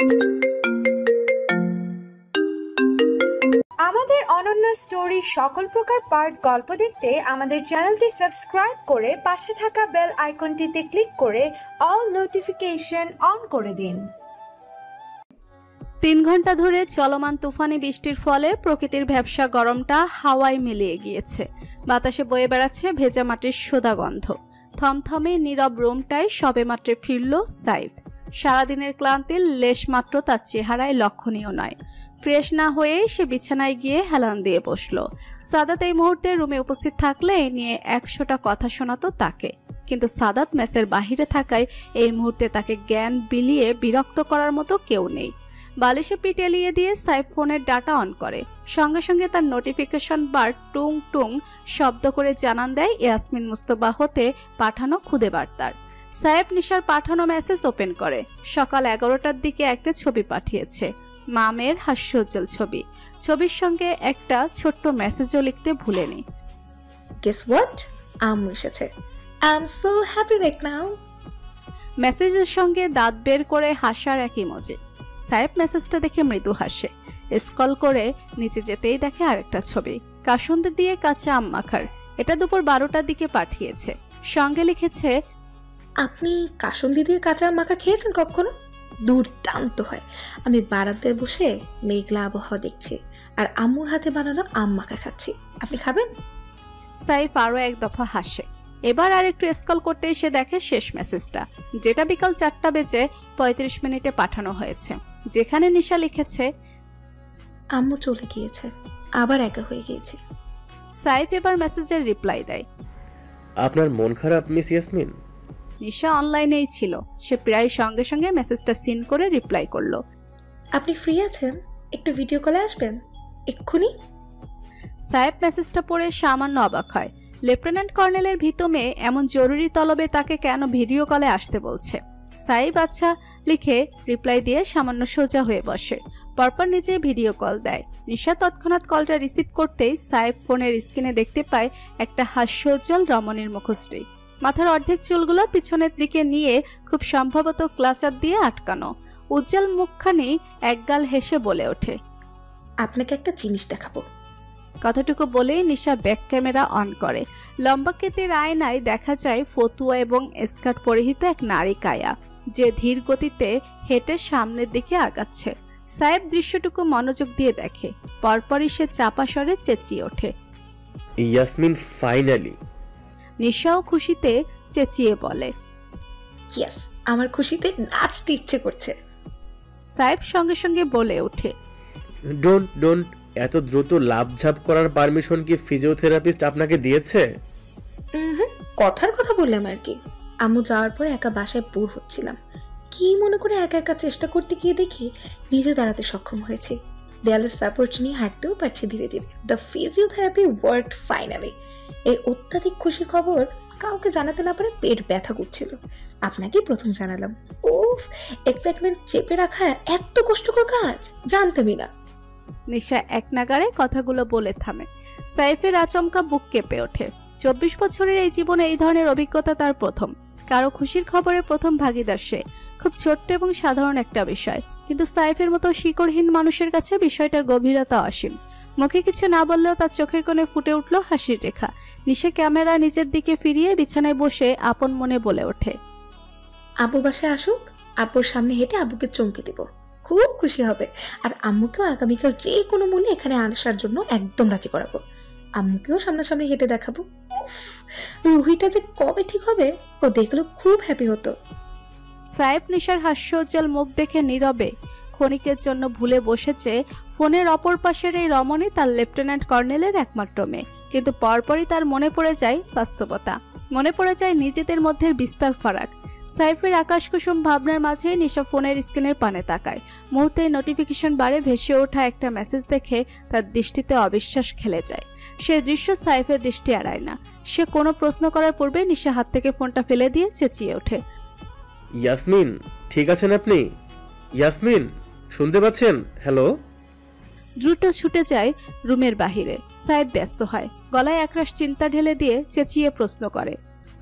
আমাদের অনন্য স্টোরি সকল প্রকার পার্ট গল্প দেখতে আমাদের চ্যানেলটি সাবস্ক্রাইব করে পাশে থাকা বেল আইকনটিতে ক্লিক করে অল নোটিফিকেশন অন করে দিন। তিন ঘণ্টা ধরে চলমান তুফানি বৃষ্টির ফলে প্রকৃতির ভ্যাবসা গরমটা হাওয়ায় মিলিয়ে গিয়েছে। বাতাসে বয়ে বেড়াচ্ছে ভেজা মাটির সোদা গন্ধ। থমথমে নীরব রুমটায় সবেমাত্র ফিরল সাইফ। সারাদিনের ক্লান্তির লেশমাত্র তার চেহারায় লক্ষণীয় নয়। ফ্রেশ না হয়ে সে বিছানায় গিয়ে হেলান দিয়ে বসল। সাদাত এই মুহূর্তে রুমে উপস্থিত থাকলে এই নিয়ে একশোটা কথা শোনাতো তাকে। কিন্তু সাদাত মেসের বাহিরে থাকায় এই মুহূর্তে তাকে জ্ঞান বিলিয়ে বিরক্ত করার মতো কেউ নেই। বালিশে পিঠ এলিয়ে দিয়ে সাইফ ফোনের ডাটা অন করে। সঙ্গে সঙ্গে তার নোটিফিকেশন বার টুং টুং শব্দ করে জানান দেয় ইয়াসমিন মুস্তবা হতে পাঠানো খুদে বার্তার। সাহেব নিশার পাঠানো মেসেজ ওপেন করে। সকাল এগারোটার দিকে একটা ছবি পাঠিয়েছে। মামের হাস্যোজ্জ্বল ছবি। ছবির সঙ্গে একটা ছোট্ট মেসেজও লিখতে ভুলেনি। গেস হোয়াট আম্মু এসেছে I am so happy right now মেসেজের সঙ্গে দাঁত বের করে হাসার এক ইমোজি। সাহেব মেসেজটা দেখে মৃদু হাসে। স্কল করে নিচে যেতেই দেখে আরেকটা ছবি। কাসুন্দি দিয়ে কাঁচা আম মাখার। এটা দুপুর বারোটার দিকে পাঠিয়েছে। সঙ্গে লিখেছে আপনি কাসুন্দি দিয়ে কাঁচা আম মাখা খেয়েছেন কখনো? দুর্দান্ত হয়। আমি বারান্দায় বসে মেঘলা আবহাওয়া দেখছি আর আম্মুর হাতে বানানো আম মাখা খাচ্ছি। আপনি খাবেন? সাইফ আরও এক দফা হাসে। এবার আর একটু স্কল করতে এসে দেখে শেষ মেসেজটা যেটা বিকাল চারটা বেজে পঁয়ত্রিশ মিনিটে পাঠানো হয়েছে। যেখানে নিশা লিখেছে আম্মু চলে গিয়েছে। আবার একা হয়ে গিয়েছে। সাইফ এবার মেসেজের রিপ্লাই দেয়। আপনার মন খারাপ মিস ইয়াসমিন? নিশা অনলাইনেই ছিল। সে প্রায় সঙ্গে সঙ্গে মেসেজটা সিন করে রিপ্লাই করল। আপনি ফ্রি আছেন? একটু ভিডিও কলে আসবেন? এক্ষুনি? সাহেব মেসেজটা পড়ে সামান্য অবাক হয়। লেফটেন্যান্ট কর্নেলের ভিত মেয়ে এমন জরুরি তলবে তাকে কেন ভিডিও কলে আসতে বলছে? সাইব আচ্ছা লিখে রিপ্লাই দিয়ে সামান্য সোজা হয়ে বসে। পরপর নিজে ভিডিও কল দেয়। নিশা তৎক্ষণাৎ কলটা রিসিভ করতেই সাইব ফোনের স্ক্রিনে দেখতে পায় একটা হাস্যোজ্জ্বল রমণীর মুখশ্রী। মাথার অর্ধেক চুলগুলো পিছনের দিকে নিয়ে খুব সম্ভবত ক্লাচার দিয়ে আটকানো। উজ্জ্বল মুখখানি একগাল হেসে বলে ওঠে আপনাকে একটা জিনিস দেখাবো। কথাটুকু বলেই নিশা ব্যাক ক্যামেরা অন করে। লম্বা কেতের আয়নায় দেখা যায় ফতুয়া এবং স্কার্ট পরিহিত এক নারী কায়া যে ধীর গতিতে হেঁটে সামনের দিকে আগাচ্ছে। সাহেব দৃশ্যটুকু মনোযোগ দিয়ে দেখে। পরপরই সে চাপা স্বরে চেঁচিয়ে ওঠে ইয়াসমিন ফাইনালি নিশাও খুশিতে চেঁচিয়ে বলে ইয়েস আমার খুশিতে নাচতে ইচ্ছে করছে। সাহেব সঙ্গে সঙ্গে বলে ওঠে ডোন্ট ডোন্ট এত দ্রুত লাভঝাপ করার পারমিশন কি ফিজিওথেরাপিস্ট আপনাকে দিয়েছে? কথার কথা বললাম আর কি। আম্মু যাওয়ার পর একা বাসায় বোর হচ্ছিলাম। কি মনে করে একা একা চেষ্টা করতে গিয়ে দেখি নিজে দাঁড়াতে সক্ষম হয়েছি। দেয়ালের সাপোর্ট নিয়ে হাঁটতেও পারছি ধীরে ধীরে। দ্য ফিজিওথেরাপি ওয়ার্ক ফাইনালি এই অত্যাধিক খুশি খবর কাউকে জানাতে না পারে পেট ব্যথা করছিল। আপনাকে প্রথম জানালাম। উফ এক্সাইটমেন্ট চেপে রাখা এত কষ্টকর কাজ, জানতামই না। নিশা এক নাগারে কথাগুলো বলে থামে। সাইফের আচমকা বুক কেঁপে ওঠে। চব্বিশ বছরের এই জীবনে এই ধরনের অভিজ্ঞতা তার প্রথম। কারও খুশির খবরে প্রথম ভাগিদার সে। খুব ছোট্ট এবং সাধারণ একটা বিষয়। কিন্তু সাইফের মতো শিকড়হীন মানুষের কাছে বিষয়টার গভীরতা অসীম। মুখে কিছু না বললেও তার চোখের কোণে ফুটে উঠল হাসির রেখা। নিশে ক্যামেরা নিজের দিকে ফিরিয়ে বিছানায় বসে আপন মনে বলে ওঠে। আব্বু বাসায় আসুক আব্বুর সামনে হেঁটে আব্বুকে চমকে দিব। খুব খুশি হবে। আর আম্মুকেও আগামীকাল যে কোনো মূল্যে এখানে আসার জন্য একদম রাজি করাবো। আম্মুকেও সামনাসামনি হেঁটে দেখাবো। রুহিটা যে কবে ঠিক হবে ও দেখলেও খুব হ্যাপি হতো। সাহেব নিশার হাস্যোজ্জ্বল মুখ দেখে নীরবে। ক্ষণিকের জন্য ভুলে বসেছে ফোনের অপর পাশের এই রমণী তার লেফটেন্যান্ট কর্নেলের একমাত্র মেয়ে। কিন্তু পরপরই তার মনে পড়ে যায় বাস্তবতা। মনে পড়ে যায় নিজেদের মধ্যে বিস্তার ফারাক। সাইফের আকাশকুসুম ভাবনার মাঝে নিশা ফোনের স্ক্রিনের পানে তাকায়। মুহূর্তে নোটিফিকেশন বারে ভেসে ওঠা একটা মেসেজ দেখে তার দৃষ্টিতে অবিশ্বাস খেলে যায়। সে দৃশ্য সাইফের দৃষ্টি এড়ায় না। সে কোনো প্রশ্ন করার পূর্বে নিশা হাত থেকে ফোনটা ফেলে দিয়ে চেঁচিয়ে ওঠে। ইয়াসমিন, ঠিক আছেন আপনি? ইয়াসমিন, শুনতে পাচ্ছেন? হ্যালো দ্রুত ছুটে যায় রুমের বাহিরে। সাহেব ব্যস্ত হয়। গলায় একরাশ চিন্তা ঢেলে দিয়ে চেঁচিয়ে প্রশ্ন করে।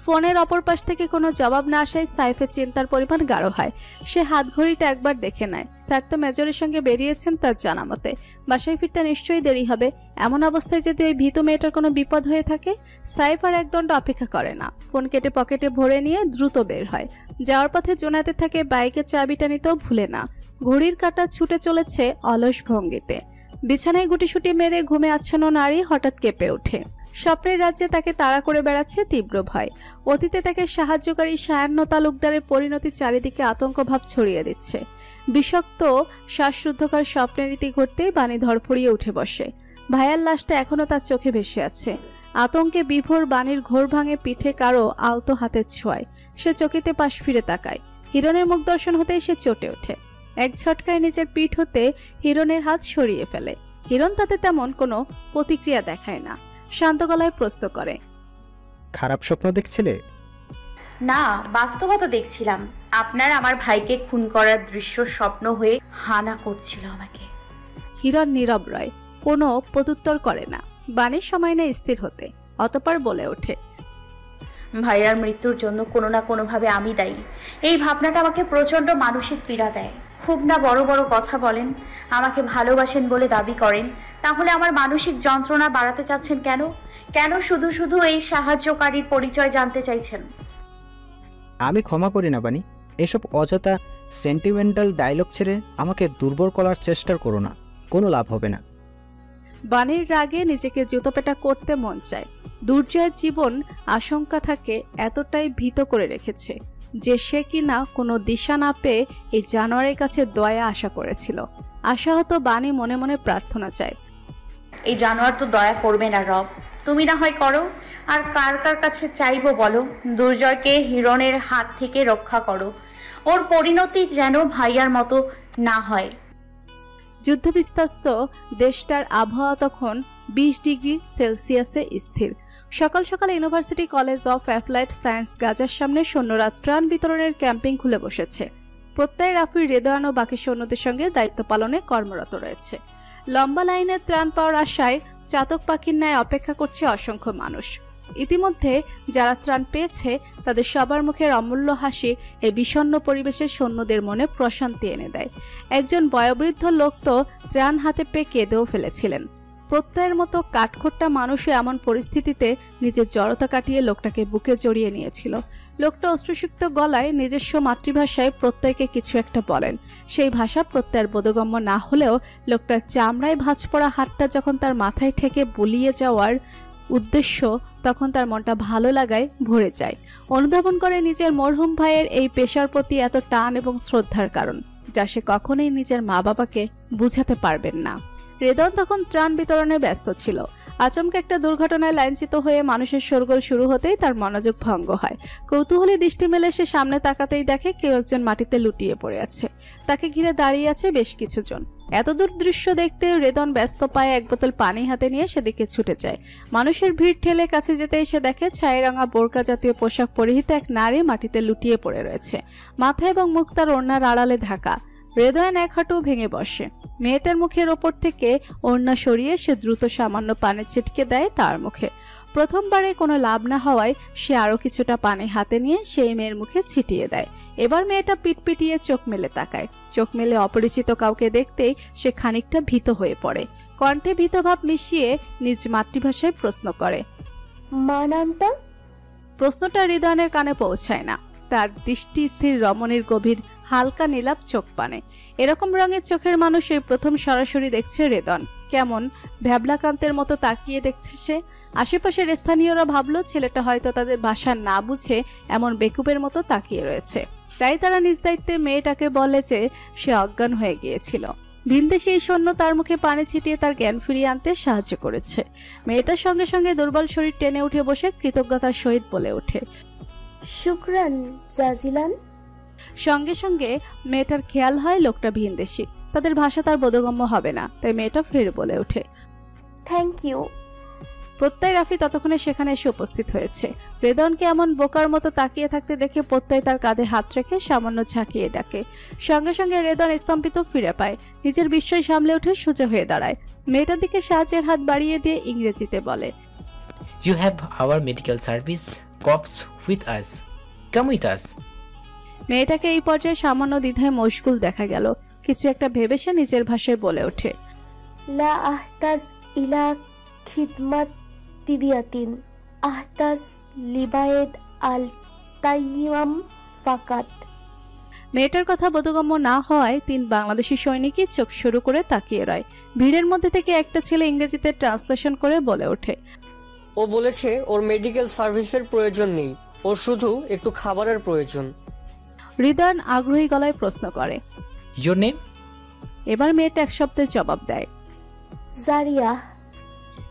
ফোনের অপর পাশ থেকে কোনো জবাব না আসায় সাইফের চিন্তার পরিমাণ গাঢ় হয়। সে হাত ঘড়িটা একবার দেখে নেয়। স্যার তো মেজরের সঙ্গে বেরিয়েছেন তার জানা মতে। বাসায় ফিরতে নিশ্চয়ই দেরি হবে। এমন অবস্থায় যদি ওই ভীত মেয়েটার কোনো বিপদ হয়ে থাকে সাইফ আর এক দণ্ড অপেক্ষা করে না। ফোন কেটে পকেটে ভরে নিয়ে দ্রুত বের হয়। যাওয়ার পথে জোনাতে থাকে বাইকের চাবিটা নিতেও ভুলে না। ঘড়ির কাঁটা ছুটে চলেছে অলস ভঙ্গিতে। বিছানায় গুটিসুটি মেরে ঘুমে আচ্ছন্ন নারী হঠাৎ কেঁপে ওঠে। স্বপ্নের রাজ্যে তাকে তাড়া করে বেড়াচ্ছে তীব্র ভয়। অতীতে তাকে সাহায্যকারী সায়ান্ন তালুকদারের পরিণতি চারিদিকে আতঙ্কভাব ছড়িয়ে দিচ্ছে। বিষাক্ত, শ্বাসরুদ্ধকর স্বপ্নের রীতি ঘটতেই বাণী ধরফড়িয়ে উঠে বসে। ভাইয়ার লাশটা এখনও তার চোখে ভেসে আছে। আতঙ্কে বিভোর বাণীর ঘোর ভাঙে পিঠে কারও আলতো হাতের ছোঁয়ায়। সে চকিতে পাশ ফিরে তাকায়। হিরণের মুখ দর্শন হতেই সে চটে ওঠে। এক ঝটকায় নিজের পিঠ হতে হিরণের হাত সরিয়ে ফেলে। হিরণ তাতে তেমন কোনো প্রতিক্রিয়া দেখায় না। শান্ত গলায় প্রশ্ন করে খারাপ স্বপ্ন দেখছিলে? না বাস্তবতা দেখছিলাম। আপনার আমার ভাইকে খুন করার দৃশ্য স্বপ্ন হয়ে হানা করছিল আমাকে। হিরণ নীরব রয় কোনো প্রত্যুত্তর করে না। বাণীর সময় নেই স্থির হতে অতপর বলে ওঠে ভাইয়ার মৃত্যুর জন্য কোনো না কোনোভাবে আমি দায়ী। এই ভাবনাটা আমাকে প্রচণ্ড মানসিক পীড়া দেয়। খুব না বড় বড় কথা বলেন আমাকে ভালোবাসেন বলে দাবি করেন তাহলে আমার মানসিক যন্ত্রণা বাড়াতে চাচ্ছেন কেন? কেন শুধু শুধু এই সাহায্যকারীর পরিচয় জানতে চাইছেন? আমি ক্ষমা করি না বানি এসব অযথা সেন্টিমেন্টাল ডায়লগ ছেড়ে আমাকে দুর্বল করার চেষ্টা করো না। কোনো লাভ হবে না। বাণীর রাগে নিজেকে জুতোপেটা করতে মন চায়। দুর্জয়ের জীবন আশঙ্কা থাকে এতটাই ভীত করে রেখেছে। যে সে কিনা কোনো দিশা না পেয়ে এই জানোয়ারের কাছে দয়া আশা করেছিল। আশাহত বাণী মনে মনে প্রার্থনা চায়। এই জানোয়ার তো দয়া করবে না রব। তুমি না হয় করো আর কার কার কাছে চাইব বলো। দুর্জয়কে হিরণের হাত থেকে রক্ষা করো। ওর পরিণতি যেন ভাইয়ার মতো না হয়। যুদ্ধবিস্তস্ত দেশটার আবহাওয়া তখন বিশ ডিগ্রি সেলসিয়াসে স্থির। সকাল সকাল university college of applied science গাজার সামনে সৈন্যরা ত্রাণ বিতরণের ক্যাম্পিং খুলে বসেছে। প্রত্যয় রাফির রেদোয়ান ও বাকি সৈন্যদের সঙ্গে দায়িত্ব পালনে কর্মরত রয়েছে। লম্বা লাইনে ত্রাণ পাওয়ার আশায় চাতক পাখির ন্যায় অপেক্ষা করছে অসংখ্য মানুষ। ইতিমধ্যে যারা ত্রাণ পেয়েছে, তাদের সবার মুখের অমূল্য হাসি এই বিষণ্ণ পরিবেশের সৈন্যদের মনে প্রশান্তি এনে দেয়। একজন বয়োবৃদ্ধ লোক তো ত্রাণ হাতে পেয়ে কেঁদেও ফেলেছিলেন। প্রত্যয়ের মতো কাঠখোট্টা মানুষও এমন পরিস্থিতিতে নিজের জড়তা কাটিয়ে লোকটাকে বুকে জড়িয়ে নিয়েছিল। লোকটা অশ্রুসিক্ত গলায় নিজস্ব মাতৃভাষায় প্রত্যয়কে কিছু একটা বলেন। সেই ভাষা প্রত্যয়ের বোধগম্য না হলেও লোকটার চামড়ায় ভাঁজ পড়া হাতটা যখন তার মাথায় ঠেকে বুলিয়ে যাওয়ার উদ্দেশ্য তখন তার মনটা ভালো লাগায় ভরে যায়। অনুধাবন করে নিজের মরহুম ভাইয়ের এই পেশার প্রতি এত টান এবং শ্রদ্ধার কারণ, যা সে কখনোই নিজের মা বাবাকে বুঝাতে পারবেন না। রেদন তখন ত্রাণ বিতরণে ব্যস্ত ছিল। আচমকা একটা দুর্ঘটনায় লাইনচিত হয়ে মানুষের শোরগোল শুরু হতেই তার মনোযোগ ভঙ্গ হয়। কৌতূহলী দৃষ্টি মেলে সে সামনে তাকাতেই দেখে কেউ একজন মাটিতে লুটিয়ে পড়ে আছে। তাকে ঘিরে দাঁড়িয়ে আছে বেশ কিছুজন। এতদূর দৃশ্য দেখতে রেদন ব্যস্ত পায়ে এক বোতল পানি হাতে নিয়ে সেদিকে ছুটে যায়। মানুষের ভিড় ঠেলে কাছে যেতে এসে দেখে ছাইরঙা বোরকা জাতীয় পোশাক পরিহিত এক নারী মাটিতে লুটিয়ে পড়ে রয়েছে। মাথা এবং মুখ তার ওড়নার আড়ালে ঢাকা। হৃদয়ন এক হাঁটু ভেঙে বসে। মেয়েটার মুখের ওপর থেকে ওড়না সরিয়ে সে দ্রুত সামান্য পানে ছিটকে দেয় তার মুখে। প্রথমবারে কোনো লাভ না হওয়ায় সে আরও কিছুটা পানি হাতে নিয়ে সেই মেয়ের মুখে ছিটিয়ে দেয়। এবার মেয়েটা পিটপিটিয়ে চোখ মেলে তাকায়। চোখ মেলে অপরিচিত কাউকে দেখতেই সে খানিকটা ভীত হয়ে পড়ে। কণ্ঠে ভীতভাব মিশিয়ে নিজ মাতৃভাষায় প্রশ্ন করে মা নামটা প্রশ্নটা হৃদয়নের কানে পৌঁছায় না। তার দৃষ্টি স্থির রমণীর গভীর হালকা নীলাপ চোখ পানে। এরকম রঙের চোখের মানুষের প্রথম সরাসরি দেখছে রেদন। কেমন? ভ্যাবলাকান্তের মতো তাকিয়ে দেখছে সে। আশেপাশের স্থানীয়রা ভাবলো, ছেলেটা হয়তো তাদের ভাষা না বুঝে এমন বেকুবের মতো তাকিয়ে রয়েছে। তাই তারা নিজ দায়িত্বে মেয়েটাকে বলে যে, সে অজ্ঞান হয়ে গিয়েছিল। ভিনদেশি এই সৈন্য তার মুখে পানি ছিটিয়ে তার জ্ঞান ফিরিয়ে আনতে সাহায্য করেছে। মেয়েটার সঙ্গে সঙ্গে দুর্বল শরীর টেনে উঠে বসে কৃতজ্ঞতার সহিত বলে ওঠে। শুক্রান, জাজিলান। সঙ্গে সঙ্গে মেয়েটার খেয়াল হয় লোকটা ভিনদেশি। তাদের ভাষা তার বোধগম্য হবে না তাই মেয়েটা ফের বলে ওঠে। থ্যাংক ইউ প্রত্যয় রাফি ততক্ষণে সেখানে এসে উপস্থিত হয়েছে। রেদনকে এমন বোকার মতো তাকিয়ে থাকতে দেখে প্রত্যয় তার কাঁধে হাত রেখে সামান্য ঝাঁকিয়ে ডাকে। সঙ্গে সঙ্গে রেদন স্তম্ভিত ফিরে পায়। নিজের বিস্ময় সামলে উঠে সোজা হয়ে দাঁড়ায়। মেয়েটার দিকে সাহায্যের হাত বাড়িয়ে দিয়ে ইংরেজিতে বলে You have our medical service cops with us. Come with us. মেয়েটাকে এই পর্যায়ে সামান্য দ্বিধায় মশগুল দেখা গেল। কিছু একটা ভেবে সে নিজের ভাষায় বলে ওঠে। লা আহতাস ইলা আহতাস আল ফাকাত। মেয়েটার কথা বোধগম্য না হওয়ায় তিন বাংলাদেশি সৈনিকই চোখ শুরু করে তাকিয়ে রয়। ভিড়ের মধ্যে থেকে একটা ছেলে ইংরেজিতে ট্রান্সলেশন করে বলে ওঠে। ও বলেছে ওর মেডিকেল সার্ভিসের প্রয়োজন নেই। ওর শুধু একটু খাবারের প্রয়োজন। হৃদয়ন আগ্রহী গলায় প্রশ্ন করে Your name? এবার মেয়েটা এক শব্দে জবাব দেয় জারিয়া।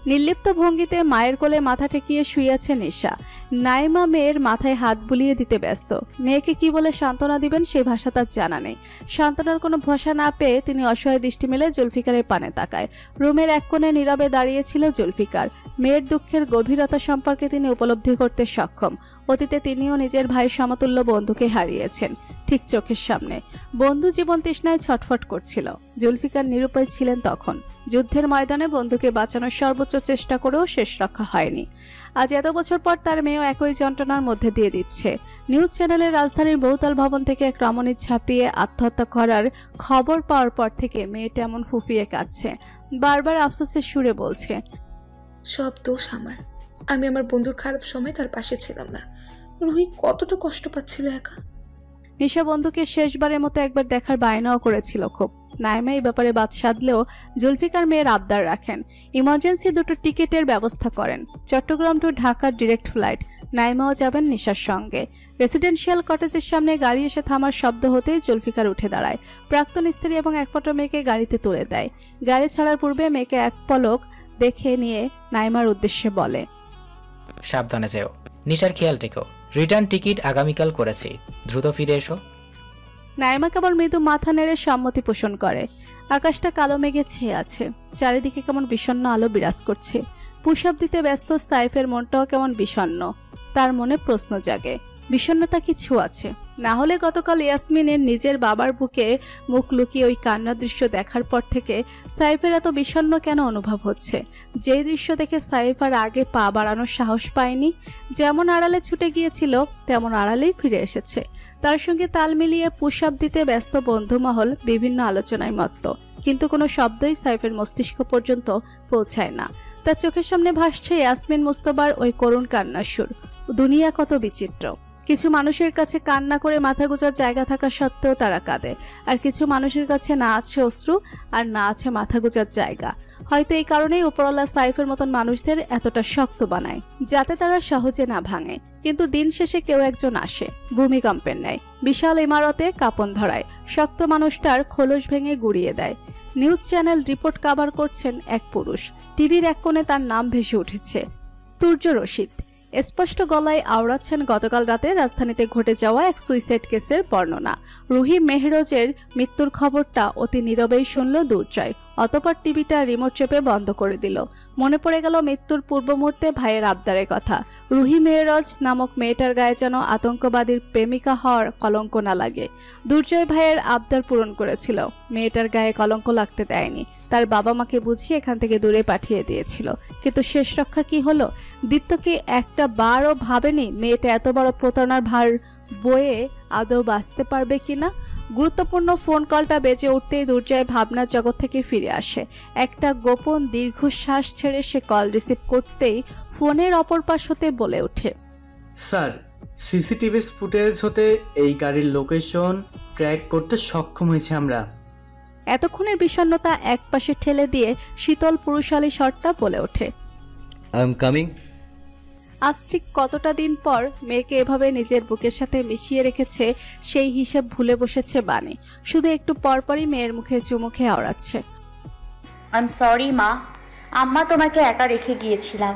নির্লিপ্ত ভঙ্গিতে মায়ের কোলে মাথা ঠেকিয়ে শুয়ে আছে নিশা। নাইমা মেয়ের মাথায় হাত বুলিয়ে দিতে ব্যস্ত। মেয়েকে কি বলে সান্ত্বনা দিবেন সেই ভাষা তার জানা নেই। সান্ত্বনার কোনো ভাষা না পেয়ে তিনি অসহায় দৃষ্টি মেলে জুলফিকারের পানে তাকায়। রুমের এক কোণে নীরবে দাঁড়িয়েছিল জুলফিকার। মেয়ের দুঃখের গভীরতা সম্পর্কে তিনি উপলব্ধি করতে সক্ষম। অতীতে তিনিও নিজের ভাই সমতুল্য বন্ধুকে হারিয়েছেন, ঠিক চোখের সামনে। বন্ধু জীবন তৃষ্ণায় ছটফট করছিল। জুলফিকার নিরুপায় ছিলেন তখন। যুদ্ধের ময়দানে বন্ধুকে বাঁচানোর সর্বোচ্চ চেষ্টা করেও শেষ রক্ষা হয়নি। আজ এত বছর পর তার মেয়েও একই যন্ত্রণার মধ্যে দিয়ে দিচ্ছে। নিউজ চ্যানেলের রাজধানীর বহুতল ভবন থেকে এক রমণী ছাপিয়ে আত্মহত্যা করার খবর পাওয়ার পর থেকে মেয়েটা এমন ফুফিয়ে কাঁদছে। বারবার আফসোসের সুরে বলছে, সব দোষ আমার। আমি আমার বন্ধুর খারাপ সময় তার পাশে ছিলাম না। রুহি কতটা কষ্ট পাচ্ছিল একা। নিশা বন্ধুকে শেষবারের মতো একবার দেখার বায়নাও করেছিল খুব। নাইমা এই ব্যাপারে বাদ সাধলেও জুলফিকার মেয়ের আবদার রাখেন। ইমার্জেন্সি দুটো টিকিটের ব্যবস্থা করেন। চট্টগ্রাম টু ঢাকার ডিরেক্ট ফ্লাইট নাইমাও যাবেন নিশার সঙ্গে। রেসিডেন্সিয়াল কটেজের সামনে গাড়ি এসে থামার শব্দ হতেই জুলফিকার উঠে দাঁড়ায়। প্রাক্তন স্ত্রী এবং একমাত্র মেয়েকে গাড়িতে তুলে দেয়। গাড়ি ছাড়ার পূর্বে মেয়েকে এক পলক দেখে নিয়ে নাইমার উদ্দেশ্যে বলে সাবধানে যেও। নিশার খেয়াল রেখো। রিটার্ন টিকিট আগামীকাল করেছি। দ্রুত ফিরে এসো। নাইমা কেবল মৃদু মাথা নেড়ে সম্মতি পোষণ করে। আকাশটা কালো মেঘে ছেয়ে আছে। চারিদিকে কেমন বিষণ্ণ আলো বিরাজ করছে। পুষাপ দিতে ব্যস্ত সাইফের মনটাও কেমন বিষণ্ন। তার মনে প্রশ্ন জাগে। বিষণ্ণতা কিছু আছে। না হলে গতকাল ইয়াসমিনের নিজের বাবার বুকে মুখ লুকিয়ে ওই কান্না দৃশ্য দেখার পর থেকে সাইফের এত বিষণ্ণ কেন অনুভব হচ্ছে? যেই দৃশ্য দেখে সাইফ আর আগে পা বাড়ানোর সাহস পায়নি, যেমন আড়ালে ছুটে গিয়েছিল, তেমন আড়ালেই ফিরে এসেছে। তার সঙ্গে তাল মিলিয়ে পুশ-আপ দিতে ব্যস্ত বন্ধুমহল বিভিন্ন আলোচনায় মত্ত। কিন্তু কোনো শব্দই সাইফের মস্তিষ্ক পর্যন্ত পৌঁছায় না। তার চোখের সামনে ভাসছে ইয়াসমিন মুস্তবার ওই করুণ কান্নার সুর। দুনিয়া কত বিচিত্র। কিছু মানুষের কাছে কান্না করে মাথা গোজার জায়গা থাকা সত্ত্বেও তারা কাঁদে। আর কিছু মানুষের কাছে না আছে অশ্রু আর না আছে মাথা গোজার জায়গা। হয়তো এই কারণেই উপরওয়ালা সাইফের মতন মানুষদের এতটা শক্ত বানায়, যাতে তারা সহজে না ভাঙে। কিন্তু দিন শেষে কেউ একজন আসে, ভূমিকম্পের ন্যায়। বিশাল ইমারতে কাপন ধরায়, শক্ত মানুষটার খোলস ভেঙে গুড়িয়ে দেয়। নিউজ চ্যানেল রিপোর্ট কাভার করছেন এক পুরুষ। টিভির এক কোণে তার নাম ভেসে উঠেছে, তুর্য রশিদ। স্পষ্ট গলায় আওড়াচ্ছেন গতকাল রাতে রাজধানীতে ঘটে যাওয়া এক সুইসাইড কেসের বর্ণনা। রুহি মেহরোজের মৃত্যুর খবরটা অতি নীরবেই শুনল দুর্জয়। অতপর টিভিটা রিমোট চেপে বন্ধ করে দিল। মনে পড়ে গেল মৃত্যুর পূর্ব মুহূর্তে ভাইয়ের আবদারের কথা। রুহি মেহরজ নামক মেয়েটার গায়ে যেন আতঙ্কবাদীর প্রেমিকা হওয়ার কলঙ্ক না লাগে। দুর্জয় ভাইয়ের আবদার পূরণ করেছিল। মেয়েটার গায়ে কলঙ্ক লাগতে দেয়নি। তার বাবা মাকে বুঝিয়ে এখান থেকে দূরে পাঠিয়ে দিয়েছিল। কিন্তু শেষ রক্ষা কি হলো? দীপ্ত কি একটা বারও ভাবেনি মেয়েটা এত বড় প্রতারণার ভার বয়ে আদৌ বাঁচতে পারবে কিনা? গুরুত্বপূর্ণ ফোন কলটা বেজে উঠতেই দুর্জয় ভাবনা জগৎ থেকে ফিরে আসে। একটা গোপন দীর্ঘশ্বাস ছেড়ে সে কল রিসিভ করতেই ফোনের অপর পাশ হতে বলে ওঠে, স্যার, সিসিটিভি ফুটেজ হতে এই গাড়ির লোকেশন ট্র্যাক করতে সক্ষম হয়েছে আমরা। এতক্ষণের বিষণ্ণতা একপাশে ঠেলে দিয়ে শীতল পুরুষালী স্বরটা বলে ওঠে। আই এম কামিং আজ ঠিক কতটা দিন পর মেয়েকে এভাবে নিজের বুকের সাথে মিশিয়ে রেখেছে সেই হিসেব ভুলে বসেছে বাণী। শুধু একটু পরপরই মেয়ের মুখে চুমুখে আওড়াচ্ছে আই এম সরি মা। আম্মা তোমাকে একা রেখে গিয়েছিলাম।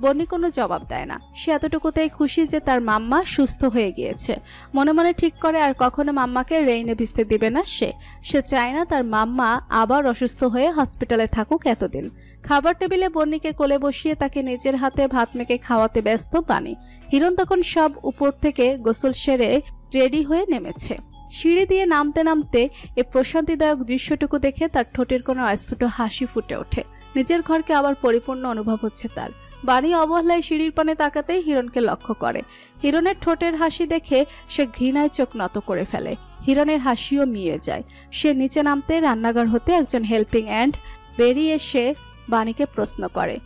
বন্নি কোনো জবাব দেয় না। সে এতটুকুতেই খুশি যে তার মাম্মা সুস্থ হয়ে গিয়েছে। মনে মনে ঠিক করে, আর কখনো মাম্মাকে রেইনে ভিজতে দিবে না সে। সে চায় না তার মাম্মা আবার অসুস্থ হয়ে হসপিটালে থাকুক এতদিন। খাবার টেবিলে বন্নিকে কোলে বসিয়ে তাকে নিজের হাতে ভাত মেখে খাওয়াতে ব্যস্ত বাণী। হিরণ তখন সব উপর থেকে গোসল সেরে রেডি হয়ে নেমেছে। সিঁড়ি দিয়ে নামতে নামতে এ প্রশান্তিদায়ক দৃশ্যটুকু দেখে তার ঠোঁটের কোনো অস্ফুট হাসি ফুটে ওঠে। নিজের ঘরকে আবার পরিপূর্ণ অনুভব হচ্ছে তার। বাণী অবহেলায় সিঁড়ির পানে তাকাতেই হিরণকে লক্ষ্য করে। হিরণের ঠোঁটের হাসি দেখে সে ঘৃণায় চোখ নত করে ফেলে। হিরণের হাসিও মিয়ে যায়। সে নিচে নামতে রান্নাঘর হতে একজন হেল্পিং অ্যান্ড বেরিয়ে এসে বাণীকে প্রশ্ন করে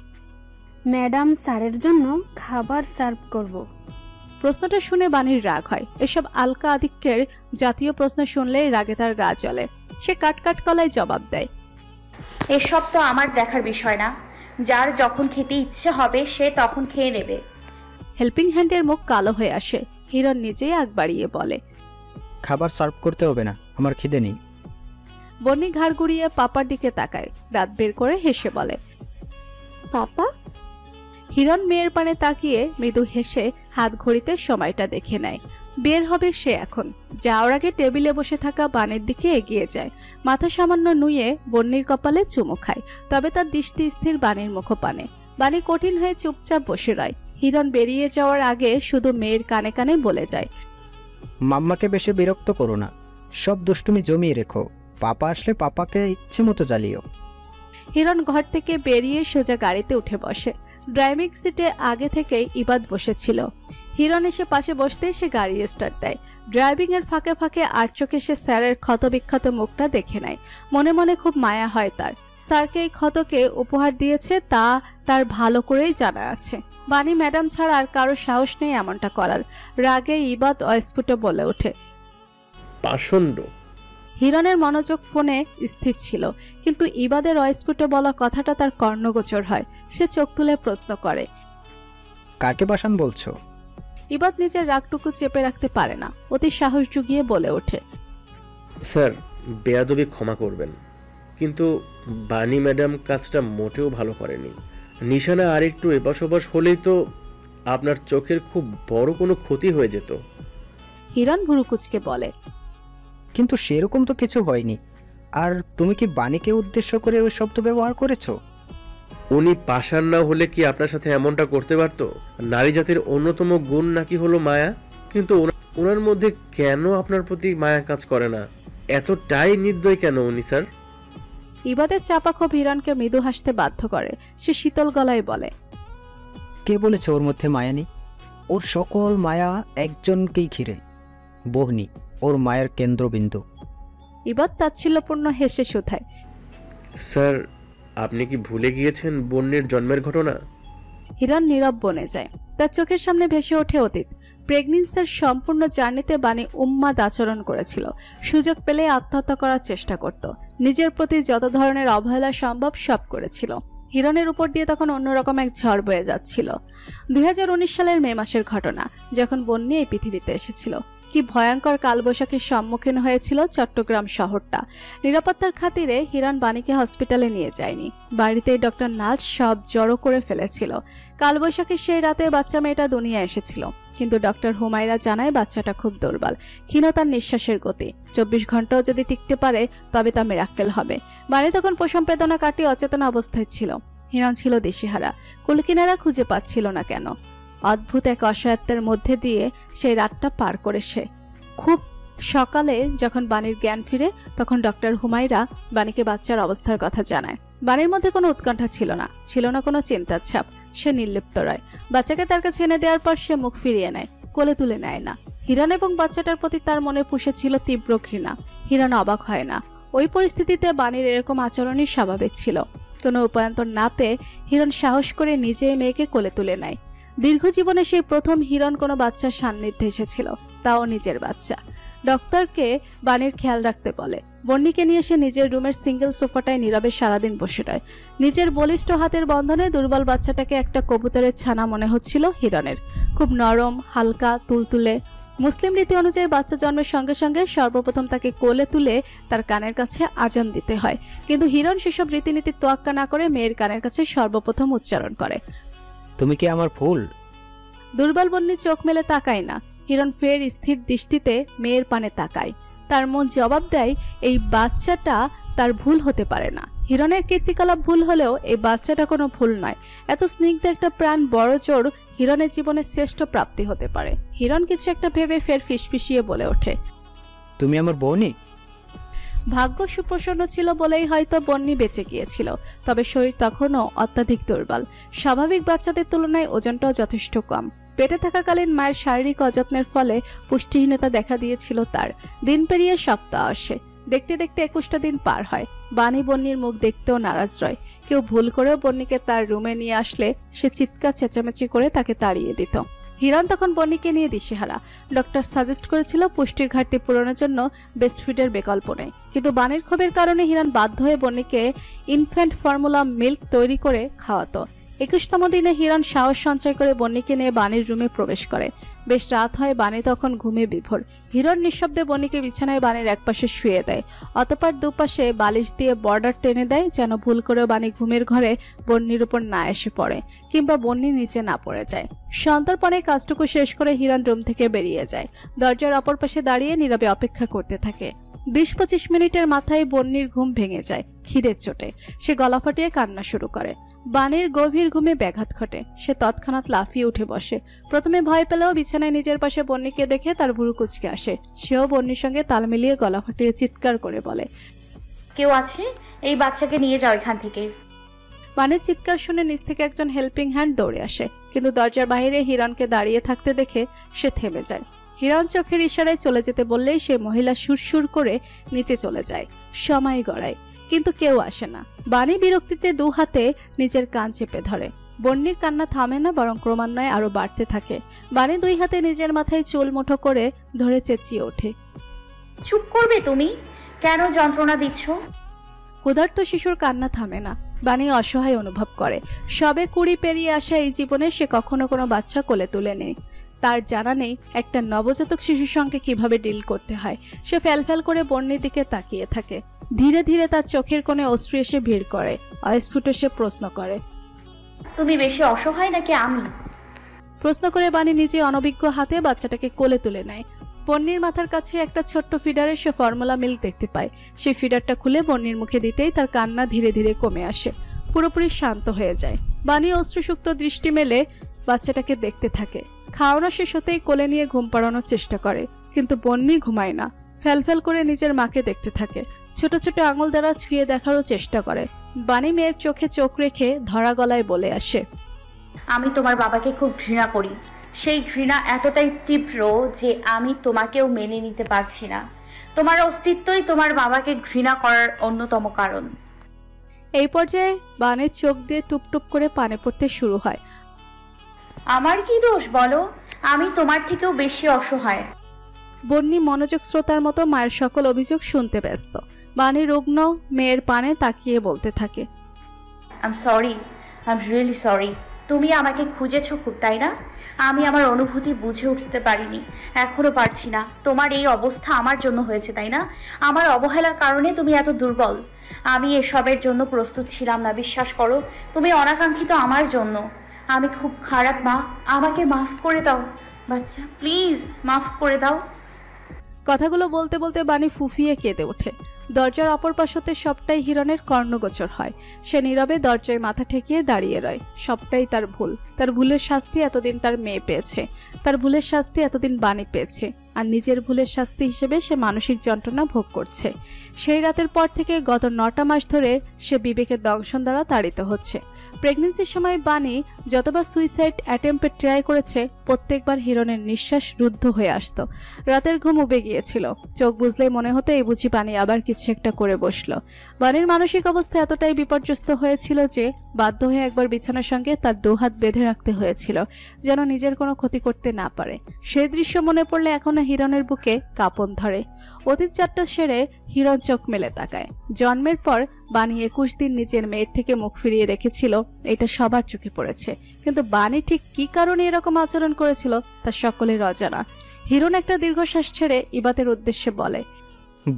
ম্যাডাম স্যারের জন্য খাবার সার্ভ করব। প্রশ্নটা শুনে বাণীর রাগ হয়। এসব আলকা আদিক্যের জাতীয় প্রশ্ন শুনলেই রাগে তার গা জ্বলে। সে কাট কাট কলায় জবাব দেয় এসব তো আমার দেখার বিষয় না। যার যখন খেতে ইচ্ছে হবে সে তখন খেয়ে নেবে। হেল্পিং হ্যান্ডের মুখ কালো হয়ে আসে। হিরণ নিজেই আগ বাড়িয়ে বলে খাবার সার্ভ করতে হবে না আমার খিদে নেই। বনি ঘাড় গুড়িয়ে পাপার দিকে তাকায় দাঁত বের করে হেসে বলে পাপা হিরণ মেয়ের পানে তাকিয়ে মৃদু হেসে হাত ঘড়িতে সময়টা দেখে নেয়। বের হবে সে এখন। যাওয়ার আগে টেবিলে বসে থাকা বানের দিকে এগিয়ে যায়। মাথা সামান্য নুয়ে বন্নির কপালে চুমু খায়, তবে তার দৃষ্টি স্থির বাণীর মুখপানে। বাণী কঠিন হয়ে চুপচাপ বসে রয়। হিরণ বেরিয়ে যাওয়ার আগে শুধু মেয়ের কানে কানে বলে যায়, মাম্মাকে বেশি বিরক্ত করো না। সব দুষ্টুমি জমিয়ে রেখো। পাপা আসলে পাপাকে ইচ্ছে মতো জ্বালিও। হিরণ ঘর থেকে বেরিয়ে সোজা গাড়িতে উঠে বসে। ড্রাইভিং সিটে আগে থেকেই ইবাদ বসেছিল। হিরণ এসে পাশে বসতেই সে গাড়ি স্টার্ট দেয়। ড্রাইভিং এর ফাঁকে ফাঁকে আর চোখে সে স্যারের ক্ষতবিক্ষত মুখটা দেখে নেয়। মনে মনে খুব মায়া হয় তার। স্যারকে এই ক্ষতকে উপহার দিয়েছে তা তার ভালো করেই জানা আছে। বাণী ম্যাডাম ছাড়া আর কারও সাহস নেই এমনটা করার। রাগে ইবাদ অস্ফুট বলে ওঠে। পাষণ্ড। হিরণের মনোযোগ ফোনে স্থির ছিল কিন্তু ইবাদের অস্ফুট বলা কথাটা তার কর্ণগোচর হয়। সে চোখ তুলে প্রশ্ন করে কাকে বাসান বলছো? ইবাদ নিজের রাগটুকু চেপে রাখতে পারে না অতি সাহস জুগিয়ে বলে ওঠে স্যার বেয়াদবি ক্ষমা করবেন কিন্তু বানি ম্যাডাম কাজটা মোটেও ভালো করেনি। নিশানা আরেকটু এপাশ ওপাশ হলেই তো আপনার চোখের খুব বড় কোনো ক্ষতি হয়ে যেত। হিরণ ভুরুকুচকে বলে কিন্তু সেরকম তো কিছু হয়নি। আর তুমি কি বাণীকে উদ্দেশ্য করে ওই শব্দ ব্যবহার করেছ? উনি পাষাণ না হলে কি আপনার সাথে এমনটা করতে পারতো? নারী জাতির অন্যতম গুণ নাকি হলো মায়া? কিন্তু ওনার মধ্যে কেন আপনার প্রতি মায়া কাজ করে না? এতটাই নির্দয় কেন উনি স্যার? ইবাদের চাপা ক্ষোভ হিরণকে মৃদু হাসতে বাধ্য করে। সে শীতল গলায় বলে কে বলেছে ওর মধ্যে মায়া নেই? ওর সকল মায়া একজনকেই ঘিরে। বহনি। ওর মায়ের কেন্দ্রবিন্দু। ইবাদ তাচ্ছিল্যপূর্ণ হেসে শোথায় স্যার আপনি কি ভুলে গিয়েছেন বন্যের জন্মের ঘটনা? হিরণ নীরব বনে যায়। তার চোখের সামনে ভেসে ওঠে অতীত। প্রেগনেন্সির সম্পূর্ণ জার্নিতে বাণী উম্মাদ আচরণ করেছিল। সুযোগ পেলে আত্মহত্যা করার চেষ্টা করত। নিজের প্রতি যত ধরনের অবহেলা সম্ভব সব করেছিল। হিরণের উপর দিয়ে তখন অন্যরকম এক ঝড় বয়ে যাচ্ছিল। দু হাজার উনিশ সালের মে মাসের ঘটনা, যখন বন্যা এই পৃথিবীতে এসেছিল। কি ভয়ঙ্কর কালবৈশাখীর সম্মুখীন হয়েছিল চট্টগ্রাম শহরটা। নিরাপত্তার খাতিরে হিরণ বাণীকে হসপিটালে নিয়ে যায়নি। বাড়িতেই ডক্টর নাচ সব জড়ো করে ফেলেছিল। কালবৈশাখীর সেই রাতে বাচ্চা মেয়েটা দুনিয়া এসেছিল। কিন্তু ডক্টর হুমায়রা জানায় বাচ্চাটা খুব দুর্বল। ক্ষীণতার নিঃশ্বাসের গতি। চব্বিশ ঘন্টাও যদি টিকতে পারে, তবে তা মেরাক্কেল হবে। বাণী তখন প্রসম বেদনা কাটিয়ে অচেতন অবস্থায় ছিল। হিরণ ছিল দিশেহারা। কুলকিনারা খুঁজে পাচ্ছিল না কেন। অদ্ভুত এক অসহায়ত্বের মধ্যে দিয়ে সেই রাতটা পার করে সে খুব সকালে যখন বাণীর জ্ঞান ফিরে, তখন ডক্টর হুমায়রা বাণীকে বাচ্চার অবস্থার কথা জানায়। বাণীর মধ্যে কোনো উৎকণ্ঠা ছিল না। ছিল না কোনো চিন্তার ছাপ। সে নির্লিপ্ত রয়। বাচ্চাকে তার কাছে এনে দেওয়ার পর সে মুখ ফিরিয়ে নেয়, কোলে তুলে নেয় না। হিরণ এবং বাচ্চাটার প্রতি তার মনে পুষেছিল তীব্র ঘৃণা। হিরণ অবাক হয় না। ওই পরিস্থিতিতে বাণীর এরকম আচরণই স্বাভাবিক ছিল। কোনো উপায়ন্তর না পেয়ে হিরণ সাহস করে নিজেই মেয়েকে কোলে তুলে নেয়। দীর্ঘ জীবনে সেই প্রথম হিরণ কোনো বাচ্চার সান্নিধ্যে এসেছিল, তাও নিজের বাচ্চা। ডক্টরকে বাণীর খেয়াল রাখতে বলে। বন্নিকে নিয়ে সে নিজের রুমের সিঙ্গেল সোফাটায় নীরবে সারাদিন বসে রয়। নিজের বলিষ্ঠ হাতের বন্ধনে দুর্বল বাচ্চাটাকে একটা কবুতরের ছানা মনে হচ্ছিল হিরণের। খুব নরম হালকা তুলতুলে। মুসলিম রীতি অনুযায়ী বাচ্চা জন্মের সঙ্গে সঙ্গে সর্বপ্রথম তাকে কোলে তুলে তার কানের কাছে আজান দিতে হয়। কিন্তু হিরণ সেসব রীতিনীতির তোয়াক্কা না করে মেয়ের কানের কাছে সর্বপ্রথম উচ্চারণ করে। তুমি কি আমার ফুল? দুর্বল বন্যী চোখ মেলে তাকায় না। হিরণ ফের স্থির দৃষ্টিতে মেয়ের পানে তাকায়। তার মন জবাব দেয় এই বাচ্চাটা তার ভুল হতে পারে না। হিরণের কীর্তিকলাপ ভুল হলেও এই বাচ্চাটা কোনো ভুল নয়। এত স্নিগ্ধ একটা প্রাণ বড় চোর হিরণের জীবনে শ্রেষ্ঠ প্রাপ্তি হতে পারে। হিরণ কিছু একটা ভেবে ফের ফিসফিসিয়ে বলে ওঠে। তুমি আমার বউনি ভাগ্য সুপ্রসন্ন ছিল বলেই হয়তো বন্নি বেঁচে গিয়েছিল তবে শরীর তখনও অত্যাধিক দুর্বল। স্বাভাবিক বাচ্চাদের তুলনায় ওজনটাও যথেষ্ট কম। পেটে থাকাকালীন মায়ের শারীরিক অযত্নের ফলে পুষ্টিহীনতা দেখা দিয়েছিল তার। দিন পেরিয়ে সপ্তাহ আসে। দেখতে দেখতে একুশটা দিন পার হয়। বাণী বন্নির মুখ দেখতেও নারাজ রয়। কেউ ভুল করেও বন্নিকে তার রুমে নিয়ে আসলে সে চিৎকার, চেঁচামেচি করে তাকে তাড়িয়ে দিত। হিরণ তখন বন্নিকে নিয়ে দিশেহারা। ডক্টর সাজেস্ট করেছিল পুষ্টির ঘাটতি পূরণের জন্য বেস্ট ফিডের বিকল্প নেই। কিন্তু বাণীর ক্ষোভের কারণে হিরণ বাধ্য হয়ে বন্নিকে ইনফ্যান্ট ফর্মুলা মিল্ক তৈরি করে খাওয়াতো। একুশতম দিনে হিরণ সাহস সঞ্চয় করে বন্নিকে নিয়ে বাণীর রুমে প্রবেশ করে। বেশ রাত হয়, বাণী তখন ঘুমে বিভোর। হিরণ নিঃশব্দে বন্নিকে বিছানায় বাণীর একপাশে শুয়ে দেয়। অতপর দুপাশে বালিশ দিয়ে বর্ডার টেনে দেয়, যেন ভুল করে বাণী ঘুমের ঘরে বন্নির উপর না এসে পড়ে, কিংবা বন্নি নিচে না পড়ে যায়। সন্তর্পণে কাজটুকু শেষ করে হিরণ রুম থেকে বেরিয়ে যায়। দরজার অপর পাশে দাঁড়িয়ে নীরবে অপেক্ষা করতে থাকে। বিশ পঁচিশ মিনিটের মাথায় বন্নির ঘুম ভেঙে যায় খিদের চোটে। সে গলা ফাটিয়ে কান্না শুরু করে। বানের গভীর ঘুমে ব্যাঘাত ঘটে। সে তৎক্ষণাৎ লাফিয়ে উঠে বসে। প্রথমে ভয় পেলেও বিছানায় নিজের পাশে বন্নিকে দেখে তার ভুরু কুচকে আসে। সেও বন্নির সঙ্গে তাল মিলিয়ে গলা ফাটিয়ে চিৎকার করে বলে কেউ আছে? এই বাচ্চাকে নিয়ে যাও এখান থেকে। বানের চিৎকার শুনে নিচ থেকে একজন হেল্পিং হ্যান্ড দৌড়ে আসে। কিন্তু দরজার বাইরে হিরণকে দাঁড়িয়ে থাকতে দেখে সে থেমে যায়। হিরণ চোখের ইশারায় চলে যেতে বললেই সে মহিলা সুরসুর করে নিচে চলে যায় সময় গড়ায়। কিন্তু কেউ আসে না। বাণী বিরক্তিতে দু হাতে নিজের কান চেপে ধরে। বন্যির কান্না থামে না বরং ক্রমান্বয়ে আরও বাড়তে থাকে। বাণী দুই হাতে নিজের মাথায় চুল মুঠো করে ধরে চেঁচিয়ে ওঠে। চুপ করবে তুমি? কেন যন্ত্রণা দিচ্ছ? ক্ষুধার্ত শিশুর কান্না থামে না। বাণী অসহায় অনুভব করে। সবে কুড়ি পেরিয়ে আসা এই জীবনে সে কখনো কোনো বাচ্চা কোলে তুলে নেই। তার জানা নেই একটা নবজাতক শিশুর সঙ্গে কীভাবে ডিল করতে হয়। সে ফ্যালফ্যাল করে বন্যের দিকে তাকিয়ে থাকে। ধীরে ধীরে তার চোখের কোণে অশ্রু এসে ভিড় করে। অস্ফুট সে প্রশ্ন করে তুমি বেশি অসহায় নাকি আমি? প্রশ্ন করে বাণী নিজে অনভিজ্ঞ হাতে বাচ্চাটাকে কোলে তুলে নেয়। বন্নির মাথার কাছে একটা ছোট্ট ফিডারে সে ফর্মুলা মিল্ক দেখতে পায়। সেই ফিডারটা খুলে বন্নির মুখে দিতেই তার কান্না ধীরে ধীরে কমে আসে। পুরোপুরি শান্ত হয়ে যায়। বাণী অশ্রুসুক্ত দৃষ্টি মেলে বাচ্চাটাকে দেখতে থাকে। খাওয়ানো শেষ হতেই কোলে নিয়ে ঘুম পাড়ানোর চেষ্টা করে কিন্তু বন্নি ঘুমায় না। ফ্যালফ্যাল করে নিজের মাকে দেখতে থাকে। ছোট ছোট আঙুল দ্বারা ছুঁয়ে দেখারও চেষ্টা করে। বাণী মেয়ের চোখে চোখ রেখে ধরা গলায় বলে আসে আমি তোমার বাবাকে খুব ঘৃণা করি। সেই ঘৃণা এতটাই তীব্র যে আমি তোমাকেও মেনে নিতে পারছি না। তোমার অস্তিত্বই তোমার বাবাকে ঘৃণা করার অন্যতম কারণ। এই পর্যায়ে বানের চোখ দিয়ে টুপটুপ করে পানে পড়তে শুরু হয়। আমার কি দোষ বলো? আমি তোমার থেকেও বেশি অসহায়। বন্যি মনোযোগ শ্রোতার মতো মায়ের সকল অভিযোগ শুনতে ব্যস্ত। বাণী রুগ্ন মেয়ের পানে তাকিয়ে বলতে থাকে। I'm sorry I'm really sorry তুমি আমাকে খুঁজেছো খুব তাই না? আমি আমার অনুভূতি বুঝে উঠতে পারিনি। এখনও পারছি না। তোমার এই অবস্থা আমার জন্য হয়েছে তাই না? আমার অবহেলার কারণে তুমি এত দুর্বল। আমি এসবের জন্য প্রস্তুত ছিলাম না বিশ্বাস করো। তুমি অনাকাঙ্ক্ষিত আমার জন্য। আমি খুব খারাপ, মা। আমাকে মাফ করে দাও। বাচ্চা, প্লিজ মাফ করে দাও। কথাগুলো বলতে বলতে বাণী ফুফিয়ে কেঁদে ওঠে। দরজার অপর পাশ হতে সবটাই হিরণের কর্ণগোচর হয়। সে নীরবে দরজায় মাথা ঠেকিয়ে দাঁড়িয়ে রয়। সবটাই তার ভুল। তার ভুলের শাস্তি এতদিন তার মেয়ে পেয়েছে। তার ভুলের শাস্তি এতদিন বাণী পেয়েছে। আর নিজের ভুলের শাস্তি হিসেবে সে মানসিক যন্ত্রণা ভোগ করছে। সেই রাতের পর থেকে গত নটা মাস ধরে সে বিবেকের দংশন দ্বারা তাড়িত হচ্ছে। প্রেগনেন্সির সময় বাণী যতবার সুইসাইড অ্যাটেম্পে ট্রাই করেছে, প্রত্যেকবার হিরণের নিঃশ্বাস রুদ্ধ হয়ে আসতো। রাতের ঘুম উবে গিয়েছিল। চোখ বুঝলেই মনে হতো এই বুঝি বাণী আবার কিছু একটা করে বসল। বাণীর মানসিক অবস্থা এতটাই বিপর্যস্ত হয়েছিল যে, বাধ্য হয়ে একবার বিছানার সঙ্গে তার দুহাত বেঁধে রাখতে হয়েছিল, যেন নিজের কোনো ক্ষতি করতে না পারে। সে দৃশ্য মনে পড়লে এখনও হিরণের বুকে কাঁপন ধরে। অতীত যাত্রা সেরে হিরণ চোখ মেলে তাকায়। জন্মের পর বাণী একুশ দিন নিজের মেয়ের থেকে মুখ ফিরিয়ে রেখেছিল, এটা সবার চোখে পড়েছে। কিন্তু বাণী ঠিক কি কারণে এরকম আচরণ করেছিল, তা সকলের অজানা। হিরণ একটা দীর্ঘশ্বাস ছেড়ে ইবাতের উদ্দেশ্যে বলে,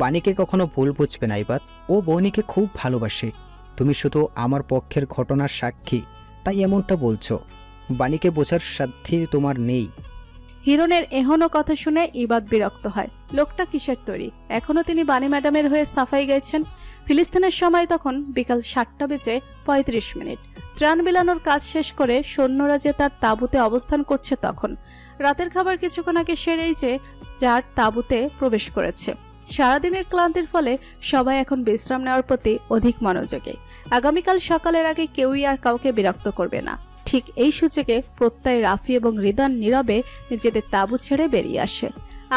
বাণীকে কখনো ভুল বুঝবে না ইবাত। ও বৌনিকে খুব ভালোবাসে। তুমি শুধু আমার পক্ষের ঘটনার সাক্ষী, তাই এমনটা বলছো। বাণীকে বোঝার সাধ্যি তোমার নেই। হিরণের এহনো কথা শুনে ইবাদ বিরক্ত হয়। লোকটা কিসের তৈরি? এখনও তিনি বাণী ম্যাডামের হয়ে সাফাই গেছেন ফিলিস্তিনের সময় তখন বিকাল সাতটা বেজে পঁয়ত্রিশ মিনিট। ত্রাণ বিলানোর কাজ শেষ করে সৈন্যরা যে তার তাঁবুতে অবস্থান করছে তখন। রাতের খাবার কিছুক্ষণ আগে সেরেই যে যার তাঁবুতে প্রবেশ করেছে। সারাদিনের ক্লান্তির ফলে সবাই এখন বিশ্রাম নেওয়ার প্রতি অধিক মনোযোগী। আগামীকাল সকালের আগে কেউই আর কাউকে বিরক্ত করবে না। ঠিক এই সূচকে প্রত্যয় রাফি এবং হৃদন নীরবে নিজেদের তাঁবু ছেড়ে বেরিয়ে আসে।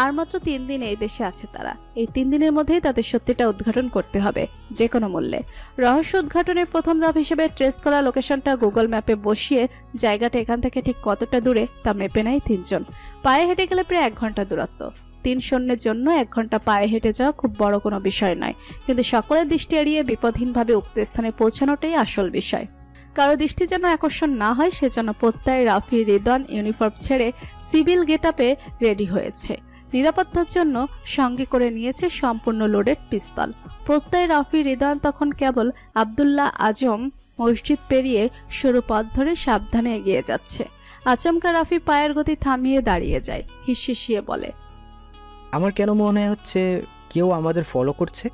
আর মাত্র তিন দিন এই দেশে আছে তারা। এই তিন দিনের মধ্যেই তাদের সত্যিটা উদ্ঘাটন করতে হবে, যে কোনো মূল্যে। রহস্য উদ্ঘাটনের প্রথম ধাপ হিসেবে ট্রেস করা লোকেশনটা গুগল ম্যাপে বসিয়ে জায়গাটা এখান থেকে ঠিক কতটা দূরে তা মেপে নেয় তিনজন। পায়ে হেঁটে গেলে প্রায় এক ঘণ্টা দূরত্ব। তিন শূন্যের জন্য এক ঘণ্টা পায়ে হেঁটে যাওয়া খুব বড় কোনো বিষয় নয়। কিন্তু সকলের দৃষ্টি এড়িয়ে বিপদহীনভাবে উক্ত স্থানে পৌঁছানোটাই আসল বিষয়। কারও দৃষ্টি যেন আকর্ষণ না হয় সেজন্য প্রত্যয়, রাফি, রিদন, ইউনিফর্ম ছেড়ে সিভিল গেট আপে রেডি হয়েছে। নিরাপত্তার জন্য সঙ্গে করে নিয়েছে সম্পূর্ণ লোডেড পিস্তল। প্রত্যয়, রাফি, রিদন তখন কেবল আবদুল্লাহ আজম মসজিদ পেরিয়ে সরু পথ ধরে সাবধানে এগিয়ে যাচ্ছে। আচমকা রাফি পায়ের গতি থামিয়ে দাঁড়িয়ে যায় হিসিয়ে বলে, আমার কেন মনে হচ্ছে কেউ আমাদের ফলো করছে?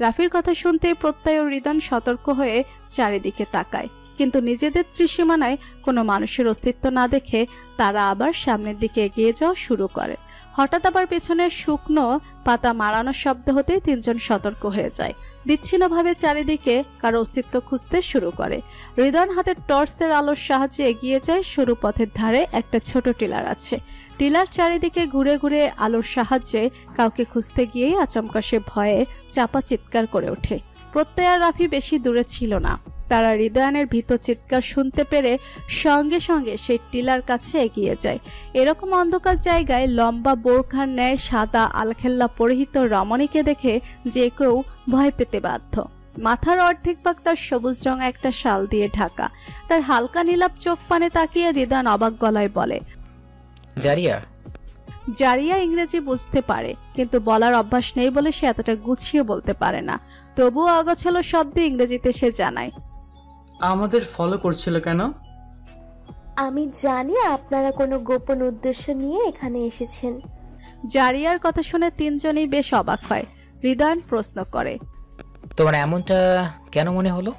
রাফির কথা শুনতে প্রত্যয় ও হৃদন সতর্ক হয়ে চারিদিকে তাকায়। কিন্তু নিজেদের ত্রিসীমানায় কোনো মানুষের অস্তিত্ব না দেখে তারা আবার সামনের দিকে এগিয়ে যাওয়া শুরু করে। হঠাৎ আবার পেছনে শুকনো পাতা মারানোর শব্দ হতে তিনজন সতর্ক হয়ে যায়। বিচ্ছিন্নভাবে চারিদিকে কারও অস্তিত্ব খুঁজতে শুরু করে। হৃদন হাতের টর্চের আলোর সাহায্যে এগিয়ে যায়, সরু পথের ধারে একটা ছোট টিলার আছে। টিলার চারিদিকে ঘুরে ঘুরে আলোর সাহায্যে কাউকে খুঁজতে গিয়েই আচমকা সে ভয়ে চাপা চিৎকার করে ওঠে। প্রত্যয়ার রাফি বেশি দূরে ছিল না। তারা হৃদয়ানের ভিতর চিৎকার শুনতে পেরে সঙ্গে সঙ্গে সেই টিলার কাছে এগিয়ে যায়। এরকম অন্ধকার জায়গায় লম্বা বোরখার ন্যায় সাদা আলখেল্লা পরিহিত রমণীকে দেখে যে কেউ ভয় পেতে বাধ্য। মাথার অর্ধেক ভাগ তার সবুজ রঙ একটা শাল দিয়ে ঢাকা। তার হালকা নীলাপ চোখ পানে তাকিয়ে হৃদয়ান অবাক গলায় বলে জারিয়া? জারিয়া ইংরেজি বুঝতে পারে কিন্তু বলার অভ্যাস নেই বলে সে এতটা গুছিয়ে বলতে পারে না। তবুও অগোছালো শব্দে ইংরেজিতে সে জানায়। আমাদের ফলো করছিল কেন? আমি জানি আপনারা কোনো গোপন উদ্দেশ্য নিয়ে এখানে এসেছেন। জারিয়ার কথা শুনে তিনজনই বেশ অবাক হয়। হৃদয়ন প্রশ্ন করে তোমার এমনটা কেন মনে হলো?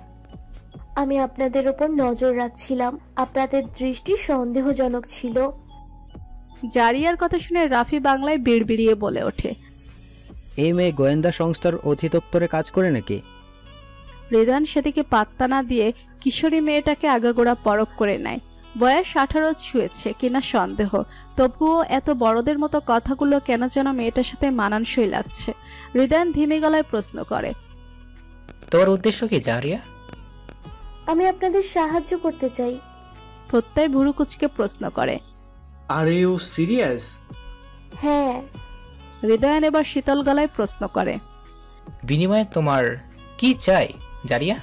আমি আপনাদের ওপর নজর রাখছিলাম। আপনাদের দৃষ্টি সন্দেহজনক ছিল। জারিয়ার কথা শুনে রাফি বাংলায় বিড়বিড়িয়ে বলে ওঠে। এই মেয়ে গোয়েন্দা সংস্থার অধিদপ্তরে কাজ করে নাকি? হৃদয়ন সেদিকে পাত্তা না দিয়ে কিশোরী মেয়েটাকে আগাগোড়া পরখ করে নেয়। বয়স আঠারো ছুঁয়েছে কিনা সন্দেহ। তবুও এত বড়দের মতো কথাগুলো কেন যেন মেয়েটার সাথে মানানসই লাগছে? হৃদয়ন ধীমে গলায় প্রশ্ন করে। তোর উদ্দেশ্য কি জারিয়া? আমি আপনাদের সাহায্য করতে চাই। প্রত্যয় ভুরুকুচকে প্রশ্ন করে। আর ইউ সিরিয়াস হ্যাঁ। হৃদয়ান এবার শীতল গলায় প্রশ্ন করে। বিনিময়ে তোমার কি চাই জারিয়া?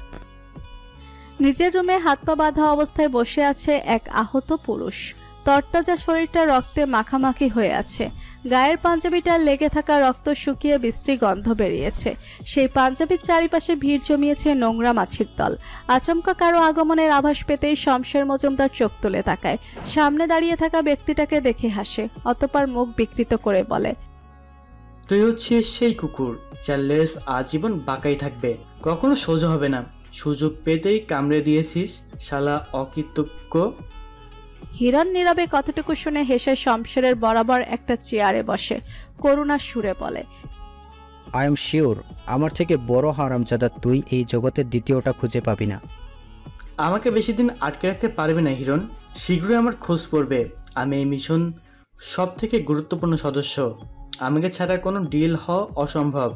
নিজের রুমে হাত পা বাঁধা অবস্থায় বসে আছে এক আহত পুরুষ। তরতাজা শরীরটা রক্তে মাখামাখি হয়ে আছে। গায়ের পাঞ্জাবিটার লেগে থাকা রক্ত শুকিয়ে বৃষ্টি গন্ধ বেরিয়েছে। সেই পাঞ্জাবির চারিপাশে ভিড় জমিয়েছে নোংরা মাছির দল। আচমকা কারও আগমনের আভাস পেতেই শমশের মজুমদার চোখ তুলে তাকায়। সামনে দাঁড়িয়ে থাকা ব্যক্তিটাকে দেখে হাসে, অতপর মুখ বিকৃত করে বলে, তুই হচ্ছে সেই কুকুর, যার লেস আজীবন বাঁকাই থাকবে। কখনো সোজা হবে না। সুযোগ পেতেই কামড়ে দিয়েছিস, শালা অকৃতজ্ঞ। হিরণ নীরবে কতটুকু শুনে হেসে শমশেরের বরাবর একটা চেয়ারে বসে করুণার সুরে বলে আই এম শিওর আমার থেকে বড় হারামজাদা তুই এই জগতের দ্বিতীয়টা খুঁজে পাবি না। আমাকে বেশি দিন আটকে রাখতে পারবে না হিরণ। শীঘ্রই আমার খোঁজ পড়বে। আমি এই মিশন সব থেকে গুরুত্বপূর্ণ সদস্য। আমাকে ছাড়া কোনো ডিল হওয়া অসম্ভব।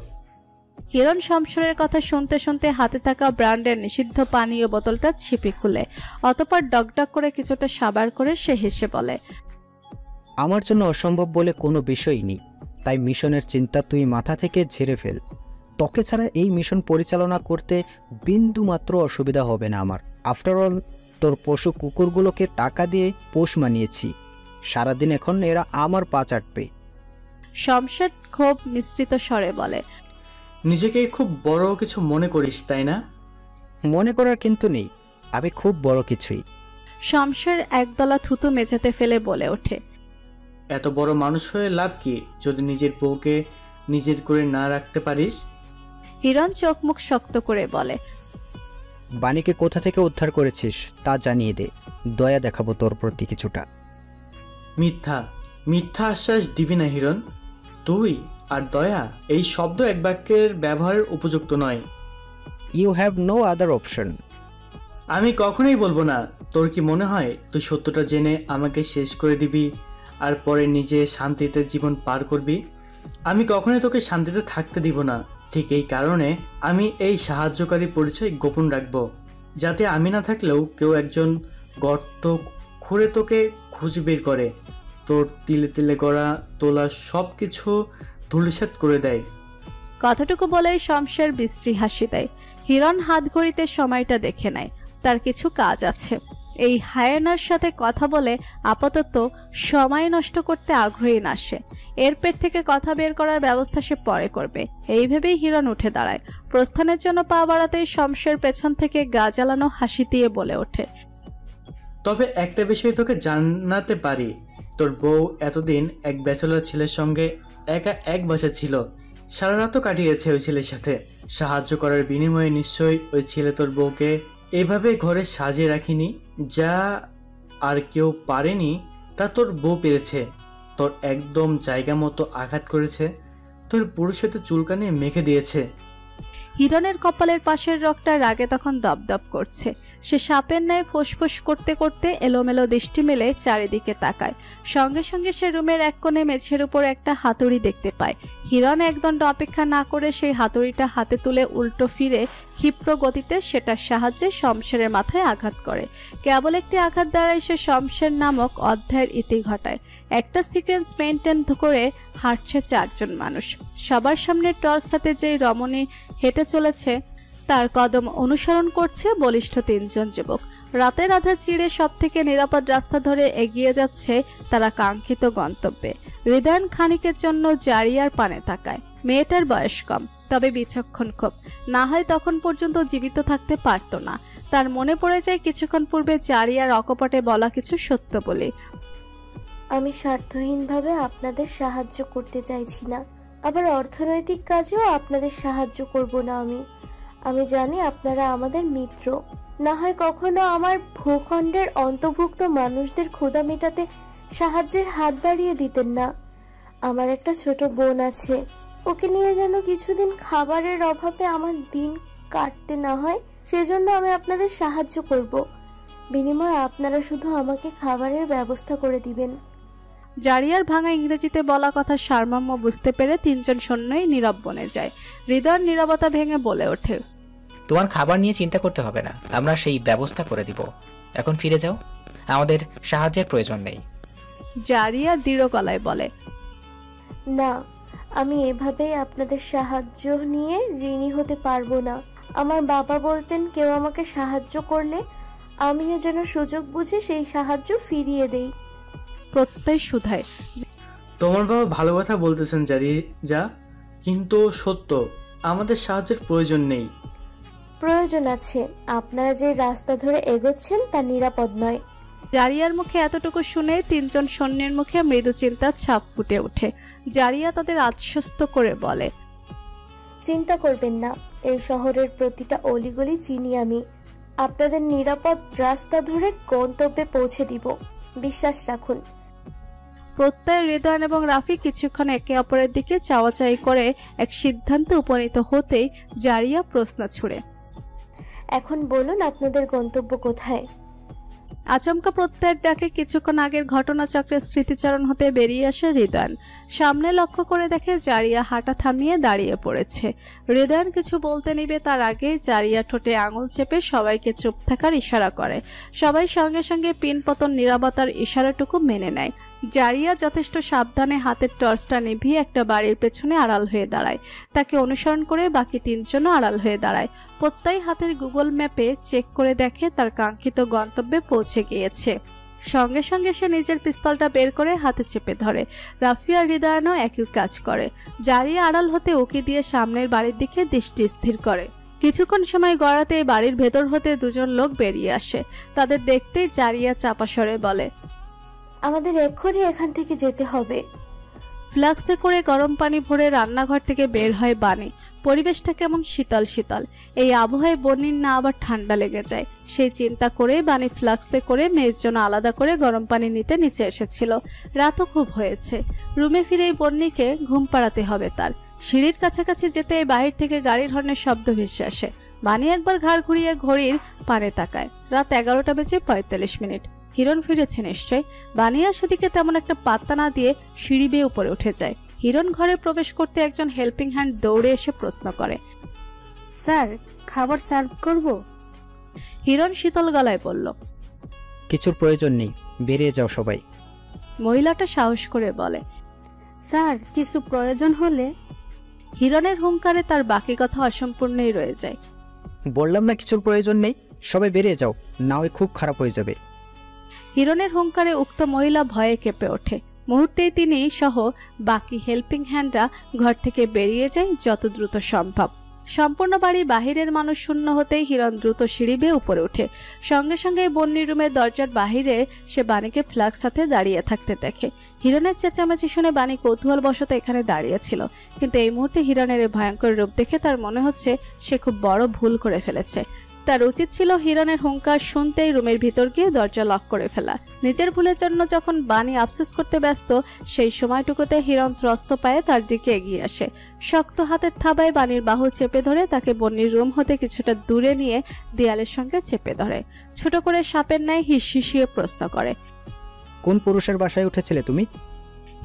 হিরণ শমশেরের কথা শুনতে শুনতে হাতে থাকা ব্র্যান্ডের নিষিদ্ধ পানীয় বোতলটা ছিপে খুলে। অতপর ডকডক করে কিছুটা সাবার করে সে হেসে বলে আমার জন্য অসম্ভব বলে কোনো বিষয়ই নেই। তাই মিশনের চিন্তা তুই মাথা থেকে ঝেড়ে ফেল। তোকে ছাড়া এই মিশন পরিচালনা করতে বিন্দু মাত্র অসুবিধা হবে না আমার। আফটার অল তোর পশু কুকুরগুলোকে টাকা দিয়ে পোষ মানিয়েছি। সারাদিন এখন এরা আমার পা চাটবে শমশের ক্ষোভ মিশ্রিত স্বরে বলে নিজেকে খুব বড় কিছু মনে করিস তাই না? মনে করার কিন্তু নেই। আমি খুব বড় কিছুই। শমশের একদলা থুতু মেঝেতে ফেলে বলে ওঠে। এত বড় মানুষ হয়ে লাভ কি? যদি নিজের বউকে নিজের করে না রাখতে পারিস? হিরণ চোখ মুখ শক্ত করে বলে বাণীকে কোথা থেকে উদ্ধার করেছিস তা জানিয়ে দে। দয়া দেখাবো তোর প্রতি কিছুটা। মিথ্যা। মিথ্যা আশ্বাস দিবি না হিরণ। তুই আর দয়া এই শব্দ এক বাক্যের ব্যবহারের উপযুক্ত নয়। You have no other option আমি কখনোই বলব না তোর কি মনে হয় তুই সত্যটা জেনে আমাকে শেষ করে দিবি আর পরে নিজে শান্তিতে জীবন পার করবি? আমি কখনোই তোকে শান্তিতে থাকতে দিব না ঠিক এই কারণে আমি এই সাহায্যকারী পরিচয় গোপন রাখব যাতে আমি না থাকলেও কেউ একজন গর্ত খুঁড়ে তোকে খুঁজে বের করে। তোর তিলে তিলে গড়া তোলা সব কিছু ধুলিসাৎ করে দেয়। কথাটুকু বলে শমশের বিশ্রী হাসি দেয়। হিরণ হাত ঘড়িতে সময়টা দেখে নেয়। তার কিছু কাজ আছে। এই হায়নার সাথে কথা বলে আপাতত সময় নষ্ট করতে আগ্রহী না সে। এর পেট থেকে কথা বের করার ব্যবস্থা সে পরে করবে। এই ভেবেই হিরণ উঠে দাঁড়ায়। প্রস্থানের জন্য পা বাড়াতেই শমশের পেছন থেকে গা জ্বালানো হাসি দিয়ে বলে ওঠে তবে একটা বিষয় তোকে জানাতে পারি। তোর বউ এতদিন এক ব্যাচেলর ছেলের সঙ্গে একা এক বাসা ছিল। সারা রাতও কাটিয়েছে ওই ছেলের সাথে। সাহায্য করার বিনিময়ে নিশ্চয়ই ওই ছেলে তোর বউকে এভাবে ঘরে সাজিয়ে রাখিনি, যা আর কেউ পারেনি, তা তোর বউ পেরেছে। তোর একদম জায়গা মতো আঘাত করেছে। তোর পুরুষে তো চুলকানি মেখে দিয়েছে। হিরণের কপালের পাশের রগটা রাগে তখন দপদপ করছে। সে সাপের ন্যায় ফোঁসফোঁস করতে করতে এলোমেলো দৃষ্টি মেলে চারিদিকে তাকায়। সঙ্গে সঙ্গে সে রুমের এক কোণে মেঝের উপর একটা হাতুড়ি দেখতে পায়। হিরণ একদণ্ড অপেক্ষা না করে সেই হাতুড়িটা হাতে তুলে উল্টো ফিরে ক্ষিপ্র গতিতে সেটার সাহায্যে শমশেরের মাথায় আঘাত করে। কেবল একটি আঘাত দ্বারাই সে শমশের নামক অধ্যায়ের ইতি ঘটায়। একটা সিকোয়েন্স মেনটেন করে হাঁটছে চারজন মানুষ। সবার সামনে টর্চ সাথে যেই রমণী হেঁটে চলেছে তার কদম অনুসরণ করছে বলিষ্ঠ তিনজন যুবক। রাতের আধা চিড়ে সব থেকে নিরাপদ রাস্তা ধরে এগিয়ে যাচ্ছে তারা কাঙ্ক্ষিত গন্তব্যে। হৃদয়ন খানিকের জন্য জারিয়ার পানে তাকায় মেয়েটার বয়স কম, তবে বিচক্ষণ খুব। না হয় তখন পর্যন্ত জীবিত থাকতে পারত না। তার মনে পড়ে যায় কিছুক্ষণ পূর্বে জারিয়ার অকপটে বলা কিছু সত্য বলে। আমি স্বার্থহীনভাবে আপনাদের সাহায্য করতে চাইছি না। আবার অর্থনৈতিক কাজেও আপনাদের সাহায্য করব না আমি। আমি জানি আপনারা আমাদের মিত্র। না হয় কখনো আমার ভূখণ্ডের অন্তর্ভুক্ত মানুষদের ক্ষুধা মেটাতে সাহায্যের হাত বাড়িয়ে দিতেন না। আমার একটা ছোট বোন আছে। ওকে নিয়ে যেন কিছুদিন খাবারের অভাবে আমার দিন কাটতে না হয়, সেজন্য আমি আপনাদের সাহায্য করব। বিনিময়ে আপনারা শুধু আমাকে খাবারের ব্যবস্থা করে দিবেন। জারিয়ার ভাঙা ইংরেজিতে বলা কথা সারমর্ম বুঝতে পেরে তিনজন সৈন্যই নীরব বনে যায়। হৃদয়ের নীরবতা ভেঙে বলে ওঠে। তোমার খাবার নিয়ে চিন্তা করতে হবে না। আমরা সেই ব্যবস্থা করে দিব। এখন ফিরে যাও। আমাদের সাহায্যের প্রয়োজন নেই। জারিয়া দৃঢ় গলায় বলে না আমি এভাবেই আপনাদের সাহায্য নিয়ে ঋণী হতে পারব না। আমার বাবা বলতেন কেউ আমাকে সাহায্য করলে আমিও যেন সুযোগ বুঝে সেই সাহায্য ফিরিয়ে দেই। প্রত্যয় সুধায় তোমার বাবা ভালো কথা বলতেছেন জারি যা। কিন্তু সত্য আমাদের সাহায্যের প্রয়োজন নেই। প্রয়োজন আছে। আপনারা যে রাস্তা ধরে এগোচ্ছেন তা নিরাপদ নয়। জারিয়ার মুখে এতটুকু শুনে তিনজন সৈন্যের মুখে মৃদু চিন্তার ছাপ ফুটে ওঠে। জারিয়া তাদের আশ্বস্ত করে বলে চিন্তা করবেন না এই শহরের প্রতিটা অলিগলি চিনি আমি। আপনাদের নিরাপদ রাস্তা ধরে গন্তব্যে পৌঁছে দিব। বিশ্বাস রাখুন। প্রত্যয় হৃদয়ন এবং রাফি কিছুক্ষণ একে অপরের দিকে চাওয়াচাই করে এক সিদ্ধান্তে উপনীত হতেই জারিয়া প্রশ্ন ছুড়ে এখন বলুন আপনাদের গন্তব্য কোথায়। আচমকা প্রত্যয়ের ডাকে কিছুক্ষণ আগের ঘটনাচক্রের স্মৃতিচারণ হতে বেরিয়ে আসে হৃদয়ন। সামনে লক্ষ্য করে দেখে জারিয়া হাঁটা থামিয়ে দাঁড়িয়ে পড়েছে। হৃদয়ন কিছু বলতে নিবে তার আগে জারিয়া ঠোঁটে আঙুল চেপে সবাইকে চুপ থাকার ইশারা করে। সবাই সঙ্গে সঙ্গে পিনপতন নিরাপত্তার ইশারাটুকু মেনে নেয়। জারিয়া যথেষ্ট সাবধানে হাতের টর্চটা নিভিয়ে একটা বাড়ির পেছনে আড়াল হয়ে দাঁড়ায়। তাকে অনুসরণ করে বাকি তিনজনও আড়াল হয়ে দাঁড়ায়। প্রত্যয় হাতের গুগল ম্যাপে চেক করে দেখে তার কাঙ্ক্ষিত গন্তব্যে পৌঁছে গিয়েছে। সঙ্গে সঙ্গে সে নিজের পিস্তলটা বের করে হাতে চেপে ধরে। রাফিয়া হৃদয়ানও একই কাজ করে। জারিয়া আড়াল হতে উকি দিয়ে সামনের বাড়ির দিকে দৃষ্টি স্থির করে। কিছুক্ষণ সময় গড়াতে বাড়ির ভেতর হতে দুজন লোক বেরিয়ে আসে। তাদের দেখতেই জারিয়া চাপাসরে বলে আমাদের এক্ষুনি এখান থেকে যেতে হবে। ফ্লাক্সে করে গরম পানি ভরে রান্নাঘর থেকে বের হয় বাণী। পরিবেশটা কেমন শীতল শীতল। এই আবহাওয়ায় বন্যির না আবার ঠান্ডা লেগে যায়। সেই চিন্তা করে বানি ফ্লাক্সে করে মেয়ের জন্য আলাদা করে গরম পানি নিতে নিচে এসেছিল। রাতও খুব হয়েছে। রুমে ফিরে এই বন্নিকে ঘুম পাড়াতে হবে তার। সিঁড়ির কাছাকাছি যেতে এই বাহির থেকে গাড়ির হর্নের শব্দ ভেসে আসে। বানি একবার ঘাড় ঘুরিয়ে ঘড়ির পানে তাকায়। রাত এগারোটা বেজে পঁয়তাল্লিশ মিনিট। হিরণ ফিরেছে নিশ্চয়। বানিয়া সেদিকে তেমন একটা পাত্তা না দিয়ে সিঁড়ি বেয়ে উপরে উঠে যায়। হিরণ ঘরে প্রবেশ করতে একজন হেল্পিং হ্যান্ড দৌড়ে এসে প্রশ্ন করে স্যার খাবার সার্ভ করব? হিরণ শীতল গলায় বলল কিছুর প্রয়োজন নেই বেরিয়ে যাও সবাই। মহিলাটা সাহস করে বলে স্যার কিছু প্রয়োজন হলে? হিরণের হুঙ্কারে তার বাকি কথা অসম্পূর্ণই রয়ে যায়। বললাম না কিছুর প্রয়োজন নেই সবাই বেরিয়ে যাও না হয় খুব খারাপ হয়ে যাবে। হিরণের হুঙ্কারে উক্ত মহিলা ভয়ে কেঁপে ওঠে। মুহূর্তেই তিনি সহ বাকি হেল্পিং হ্যান্ডরা ঘর থেকে বেরিয়ে যায় যত দ্রুত সম্ভব। সম্পূর্ণ বাড়ি বাহিরের মানুষ শূন্য হতেই হিরণ দ্রুত সিঁড়ি বেয়ে উপরে ওঠে। সঙ্গে সঙ্গে বন্যি রুমের দরজার বাহিরে সে বাণীকে ফ্ল্যাক্স হাতে দাঁড়িয়ে থাকতে দেখে। হিরণের চেঁচামেচি শুনে বাণী কৌতূহল বশত এখানে দাঁড়িয়েছিল কিন্তু এই মুহূর্তে হিরণের ভয়ঙ্কর রূপ দেখে তার মনে হচ্ছে সে খুব বড় ভুল করে ফেলেছে। তার উচিত ছিল হিরণের হুঙ্কার শুনতেই রুমের ভিতর গিয়ে দরজা লক করে ফেলা। নিজের ভুলের জন্য যখন বাণী আফসোস করতে ব্যস্ত সেই সময়টুকুতে হিরণ ত্রস্ত পায়ে তার দিকে এগিয়ে আসে। শক্ত হাতের থাবায় বাণীর বাহু চেপে ধরে তাকে বন্নির রুম হতে কিছুটা দূরে নিয়ে দেয়ালের সঙ্গে চেপে ধরে। ছোট করে সাপের ন্যায় হিসিয়ে প্রশ্ন করে কোন পুরুষের বাসায় উঠেছিলে তুমি?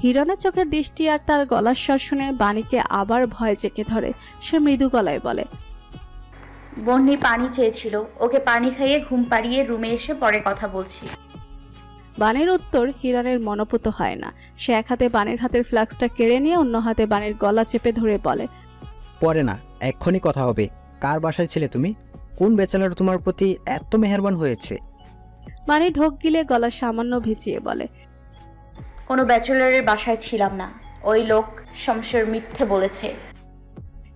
হিরণের চোখের দৃষ্টি আর তার গলার স্বর শুনে বাণীকে আবার ভয় চেকে ধরে। সে মৃদু গলায় বলে বন্যি পানি চেয়েছিল ওকে পানি খাইয়ে ঘুম পাড়িয়ে রুমে এসে পরে কথা বলছি। বানের উত্তর হিরণের মনোপুত হয় না। সে এক হাতে বানের হাতের ফ্লাক্সটা কেড়ে নিয়ে অন্য হাতে বানের গলা চেপে ধরে বলে পরে না এক্ষুনি কথা হবে। কার বাসায় ছিলে তুমি? কোন বেচালার তোমার প্রতি এত মেহেরবান হয়েছে? বাণী ঢোক গিলে গলা সামান্য ভিজিয়ে বলে কোনো ব্যাচেলারের বাসায় ছিলাম না। ওই লোক শমশের মিথ্যে বলেছে।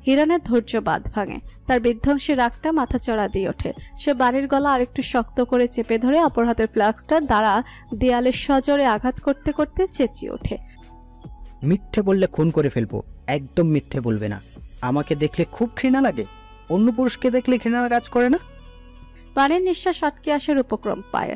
হিরণের ধৈর্য বাঁধ ভাঙে। তার বিধ্বংসী রাগটা মাথা চড়া দিয়ে ওঠে। সে বাড়ির গলা আরেকটু শক্ত করে চেপে ধরে অপর হাতের ফ্লাক্সটা দ্বারা দেয়ালের সজরে আঘাত করতে করতে চেঁচিয়ে ওঠে। মিথ্যে বললে খুন করে ফেলব। একদম মিথ্যে বলবে না। আমাকে দেখলে খুব ঘৃণা লাগে। অন্য পুরুষকে দেখলে ঘৃণা কাজ করে না? বাণীর নিঃশ্বাস আটকে আসার উপক্রম পায়।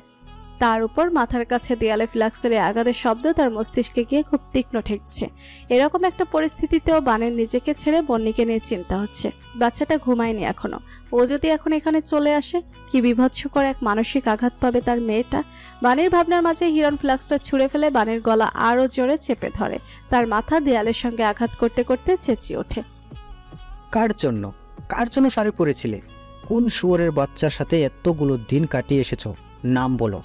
তার উপর মাথার কাছে দেয়ালে ফ্লাক্সের আঘাতের শব্দ তার মস্তিষ্কে গিয়ে খুব তীক্ষ্ণ ঠেকছে। এরকম একটা পরিস্থিতিতেও বানের নিজেকে ছেড়ে বন্নিকে নিয়ে চিন্তা হচ্ছে। বাচ্চাটা ঘুমায়নি এখনও। ও যদি এখন এখানে চলে আসে, কি বিভৎসকর এক মানসিক আঘাত পাবে তার মেয়েটা? বানের ভাবনার মাঝে হিরণ ফ্লাক্সটা ছুঁড়ে ফেলে বানের গলা আরও জোরে চেপে ধরে। তার মাথা দেয়ালের সঙ্গে আঘাত করতে করতে চেঁচিয়ে ওঠে। কার জন্য? কার জন্য শাড়ি পরেছিলে কোন শুয়োরের বাচ্চার সাথে এতগুলো দিন কাটিয়ে এসেছ? নাম বলো।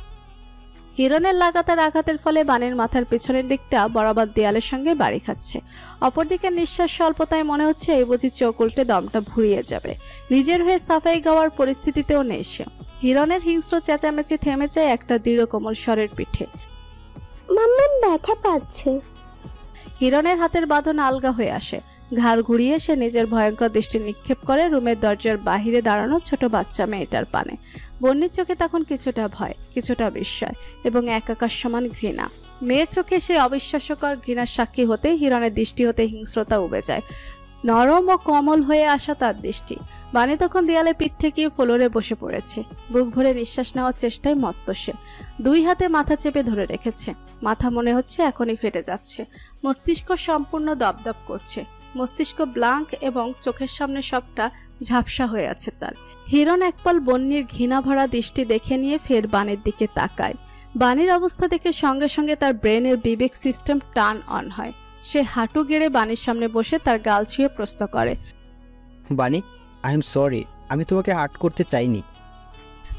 হিরণের লাগাতার আঘাতের ফলে বানের মাথার পেছনের দিকটা বরাবর দেয়ালের সঙ্গে বাড়ি খাচ্ছে। অপরদিকে নিঃশ্বাস স্বল্পতায় মনে হচ্ছে এই বুঝি চোখ উল্টে দমটা ভুরিয়ে যাবে। নিজের হয়ে সাফাই গাওয়ার পরিস্থিতিতেও নেই সে। হিরণের হিংস্র চেঁচামেচি থেমে যায় একটা দৃঢ় কোমল স্বরের পিঠে। ব্যথা পাচ্ছে। হিরণের হাতের বাঁধন আলগা হয়ে আসে। ঘাড় ঘুরিয়ে সে নিজের ভয়ঙ্কর দৃষ্টি নিক্ষেপ করে রুমের দরজার বাহিরে দাঁড়ানো ছোট বাচ্চা মেয়েটার পানে। বন্যির চোখে তখন কিছুটা ভয়, কিছুটা বিস্ময় এবং একাকার সমান ঘৃণা। মেয়ের চোখে সে অবিশ্বাস্যকর ঘৃণার সাক্ষী হতে, হিরণের দৃষ্টি হতে হিংস্রতা উবে যায়। নরম ও কমল হয়ে আসা তার দৃষ্টি। বাণী তখন দেয়ালে পিঠ ঠেকিয়ে ফ্লোরে বসে পড়েছে। বুক ভরে নিঃশ্বাস নেওয়ার চেষ্টায় মত্ত সে। দুই হাতে মাথা চেপে ধরে রেখেছে। মাথা মনে হচ্ছে এখনই ফেটে যাচ্ছে। মস্তিষ্ক সম্পূর্ণ দপদপ করছে। মস্তিষ্ক ব্লাঙ্ক এবং চোখের সামনে সবটা ঝাপসা হয়ে আছে তার। হিরণ একপাল বন্যির ঘৃণা ভরা দৃষ্টি দেখে নিয়ে ফের বানের দিকে তাকায়। বাণীর অবস্থা দেখে সঙ্গে সঙ্গে তার ব্রেনের বিবেক সিস্টেম টার্ন অন হয়। সে হাঁটু গেড়ে বাণীর সামনে বসে তার গাল ছুঁয়ে প্রশ্ন করে, বানি আই এম সরি আমি তোমাকে হার্ট করতে চাইনি।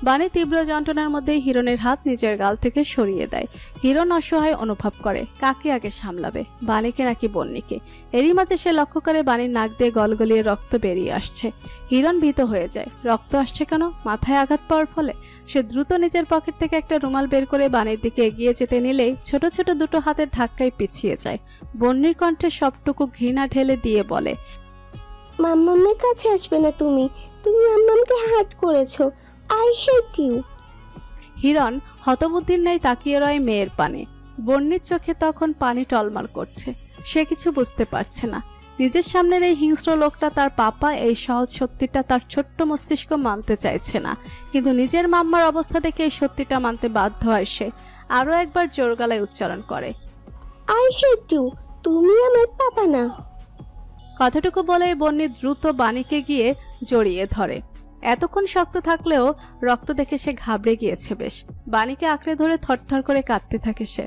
বাণী তীব্র যন্ত্রণার মধ্যে হিরণের হাত নিজের গাল থেকে সরিয়ে দেয়। হিরণ অসহায় অনুভব করে, কাকে আগে সামলাবে? বাণীকে নাকি বন্নিকে? এরই মাঝে সে লক্ষ্য করে বাণীর নাক দিয়ে গলগলিয়ে রক্ত বেরিয়ে আসছে। হিরণ ভীত হয়ে যায়। রক্ত আসছে কেন? মাথায় আঘাত পাওয়ার ফলে? সে দ্রুত নিজের পকেট থেকে একটা রুমাল বের করে বাণীর দিকে এগিয়ে যেতে নিলেই ছোট ছোট দুটো হাতের ধাক্কায় পিছিয়ে যায়। বন্নির কণ্ঠে সবটুকু ঘৃণা ঢেলে দিয়ে বলে, মাম্মামের কাছে আসবে না তুমি। তুমি মাম্মামকে হাট করেছ। আই হেট ইউ হিরণ হতবুদ্ধির ন্যায় তাকিয়ে রয় মেয়ের পানে। বন্যির চোখে তখন পানি টলমাল করছে। সে কিছু বুঝতে পারছে না। নিজের সামনের এই হিংস্র লোকটা তার পাপা এই সহজ সত্যিটা তার ছোট্ট মস্তিষ্ক মানতে চাইছে না। কিন্তু নিজের মাম্মার অবস্থা দেখে এই সত্যিটা মানতে বাধ্য হয় সে। আরও একবার জোর গলায় উচ্চারণ করে। আই হেট ইউ তুমি আমার পাপা না। কথাটুকু বলে বন্নি দ্রুত বাণীকে গিয়ে জড়িয়ে ধরে। এতক্ষণ শক্ত থাকলেও রক্ত দেখে সে ঘাবড়ে গিয়েছে বেশ। বাণীকে আঁকড়ে ধরে থরথর করে কাঁদতে থাকে সে।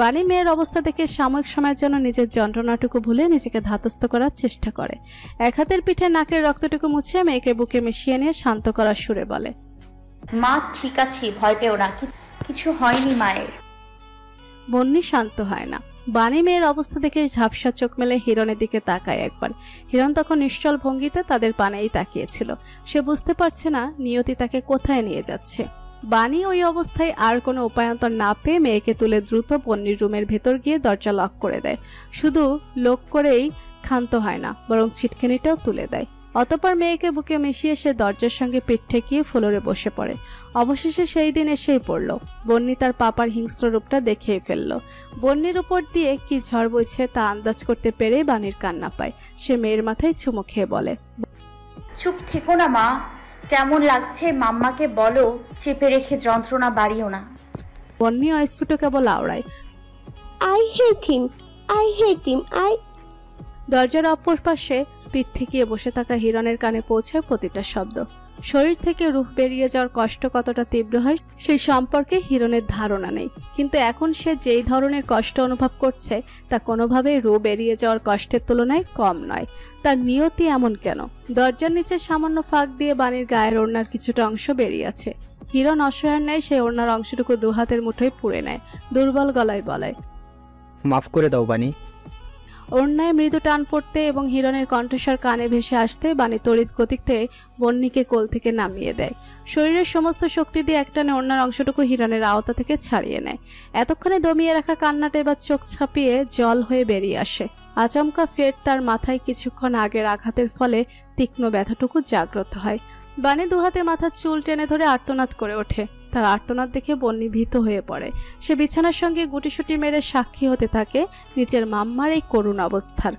বাণী মেয়ের অবস্থা দেখে সাময়িক সময়ের জন্য নিজের যন্ত্রণাটুকু ভুলে নিজেকে ধাতস্থ করার চেষ্টা করে। এক হাতের পিঠে নাকের রক্তটুকু মুছে মেয়েকে বুকে মিশিয়ে নিয়ে শান্ত করার সুরে বলে মা ঠিক আছে ভয় পেও না কিছু হয়নি মায়ের। বন্যি শান্ত হয় না। বাণী মেয়ের অবস্থা দেখে ঝাপসা চোখ মেলে হিরণের দিকে তাকায় একবার। হিরণ তখন নিশ্চল ভঙ্গিতে তাদের পানেই তাকিয়েছিল। সে বুঝতে পারছে না নিয়তি তাকে কোথায় নিয়ে যাচ্ছে। বাণী ওই অবস্থায় আর কোনো উপায়ন্তর না পেয়ে মেয়েকে তুলে দ্রুত বন্নির রুমের ভেতর গিয়ে দরজা লক করে দেয়। শুধু লোক করেই ক্ষান্ত হয় না, বরং ছিটকেনিটাও তুলে দেয়। অতপর মেয়েকে বুকে মিশিয়ে সে দরজার সঙ্গে পিঠ ঠেকিয়ে ফ্লোরে বসে পড়ে। অবশেষে সেই দিন এসেই পড়ল। বন্নি তার পাপার হিংস্র রূপটা দেখেই ফেলল। বন্যের উপর দিয়ে কি ঝড় বইছে তা আন্দাজ করতে পেরে বাণীর কান্না পায়। সে মেয়ের মাথায় চুমো খেয়ে বলে চুপ থেকো না মা। কেমন লাগছে মাম্মাকে বলো চেপে রেখে যন্ত্রণা বাড়িও না। বন্যি অস্ফুট কেবল আওড়ায় I hate him I hate him I দরজার অপর পাশে পিঠ ঠেকিয়ে বসে থাকা হিরণের কানে পৌঁছায় প্রতিটা শব্দ। শরীর থেকে রুহ বেরিয়ে যাওয়ার কষ্ট কতটা তীব্র হয় সেই সম্পর্কে হিরণের ধারণা নেই। কিন্তু এখন সে যেই ধরনের কষ্ট অনুভব করছে, তা কোনোভাবেই রু বেরিয়ে যাওয়ার কষ্টের তুলনায় কম নয়। তার নিয়তি এমন কেন? দরজার নিচে সামান্য ফাঁক দিয়ে বাণীর গায়ের ওড়নার কিছুটা অংশ বেরিয়ে আছে। হিরণ অসহায়ের নেয় সেই ওড়নার অংশটুকু দু হাতের মুঠোয় পুড়ে নেয়, দুর্বল গলায় বলায় মাফ করে দাও বানি অন্যায় মৃদু টান পড়তে এবং হিরণের কণ্ঠস্বর কানে ভেসে আসতে বাণী তড়িৎ গতিতে বন্নিকে কোল থেকে নামিয়ে দেয়। শরীরের সমস্ত শক্তি দিয়ে একটানে অন্যার অংশটুকু হিরণের আওতা থেকে ছাড়িয়ে নেয়। এতক্ষণে দমিয়ে রাখা কান্নাটা এবার চোখ ছাপিয়ে জল হয়ে বেরিয়ে আসে। আচমকা ফের তার মাথায় কিছুক্ষণ আগের আঘাতের ফলে তীক্ষ্ণ ব্যথাটুকু জাগ্রত হয়। বাণী দুহাতে মাথার চুল টেনে ধরে আর্তনাদ করে ওঠে। তার আর্তনাদ দেখে বন্নি ভীত হয়ে পড়ে। সে বিছানার সঙ্গে গুটিসুটি মেরে সাক্ষী হতে থাকে নিজের মাম্মার এই করুণ অবস্থার।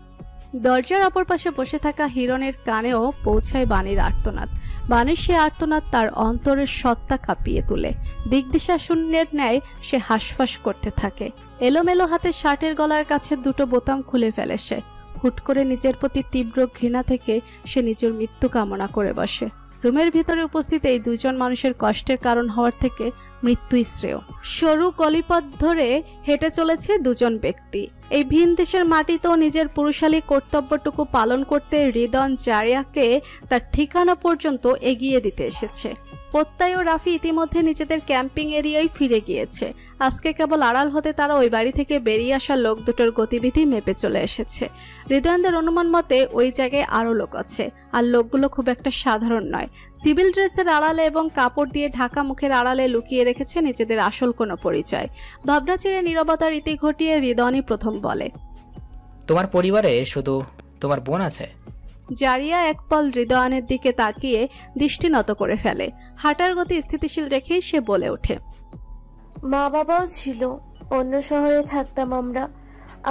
দরজার অপর পাশে বসে থাকা হিরণের কানেও পৌঁছায় বাণীর আর্তনাদ। বাণীর সে আর্তনাদ তার অন্তরের সত্তা কাঁপিয়ে তোলে। দিগদিশা শূন্যের ন্যায় সে হাঁসফাঁস করতে থাকে। এলোমেলো হাতে শার্টের গলার কাছে দুটো বোতাম খুলে ফেলে সে। হুট করে নিজের প্রতি তীব্র ঘৃণা থেকে সে নিজের মৃত্যু কামনা করে বসে। রুমের ভিতরে উপস্থিত এই দুজন মানুষের কষ্টের কারণ হওয়ার থেকে মৃত্যুই শ্রেয়। সরু গলিপথ ধরে হেঁটে চলেছে দুজন ব্যক্তি। এই ভিন দেশের মাটিতেও নিজের পুরুষালী কর্তব্যটুকু পালন করতে হৃদন জারিয়াকে তার ঠিকানা পর্যন্ত এগিয়ে দিতে এসেছে। প্রত্যয় ও রাফি ইতিমধ্যে নিজেদের ক্যাম্পিং এরিয়ায় ফিরে গিয়েছে। আজকে কেবল আড়াল হতে তারা ওই বাড়ি থেকে বেরিয়ে আসা লোক দুটোর গতিবিধি মেপে চলে এসেছে। হৃদয়নদের অনুমান মতে ওই জায়গায় আরও লোক আছে, আর লোকগুলো খুব একটা সাধারণ নয়। সিভিল ড্রেসের আড়ালে এবং কাপড় দিয়ে ঢাকা মুখের আড়ালে লুকিয়ে রেখেছে নিজেদের আসল কোনো পরিচয়। ভাবনা ছেড়ে নিরবতার ইতি ঘটিয়ে হৃদয়নই প্রথম বলে। তোমার পরিবারে শুধু তোমার বোন আছে? জারিয়া এক পল হৃদয়ানের দিকে তাকিয়ে দৃষ্টি নত করে ফেলে। হাঁটার গতি স্থিতিশীল রেখেই সে বলে ওঠে মা বাবাও ছিল অন্য শহরে থাকতাম আমরা।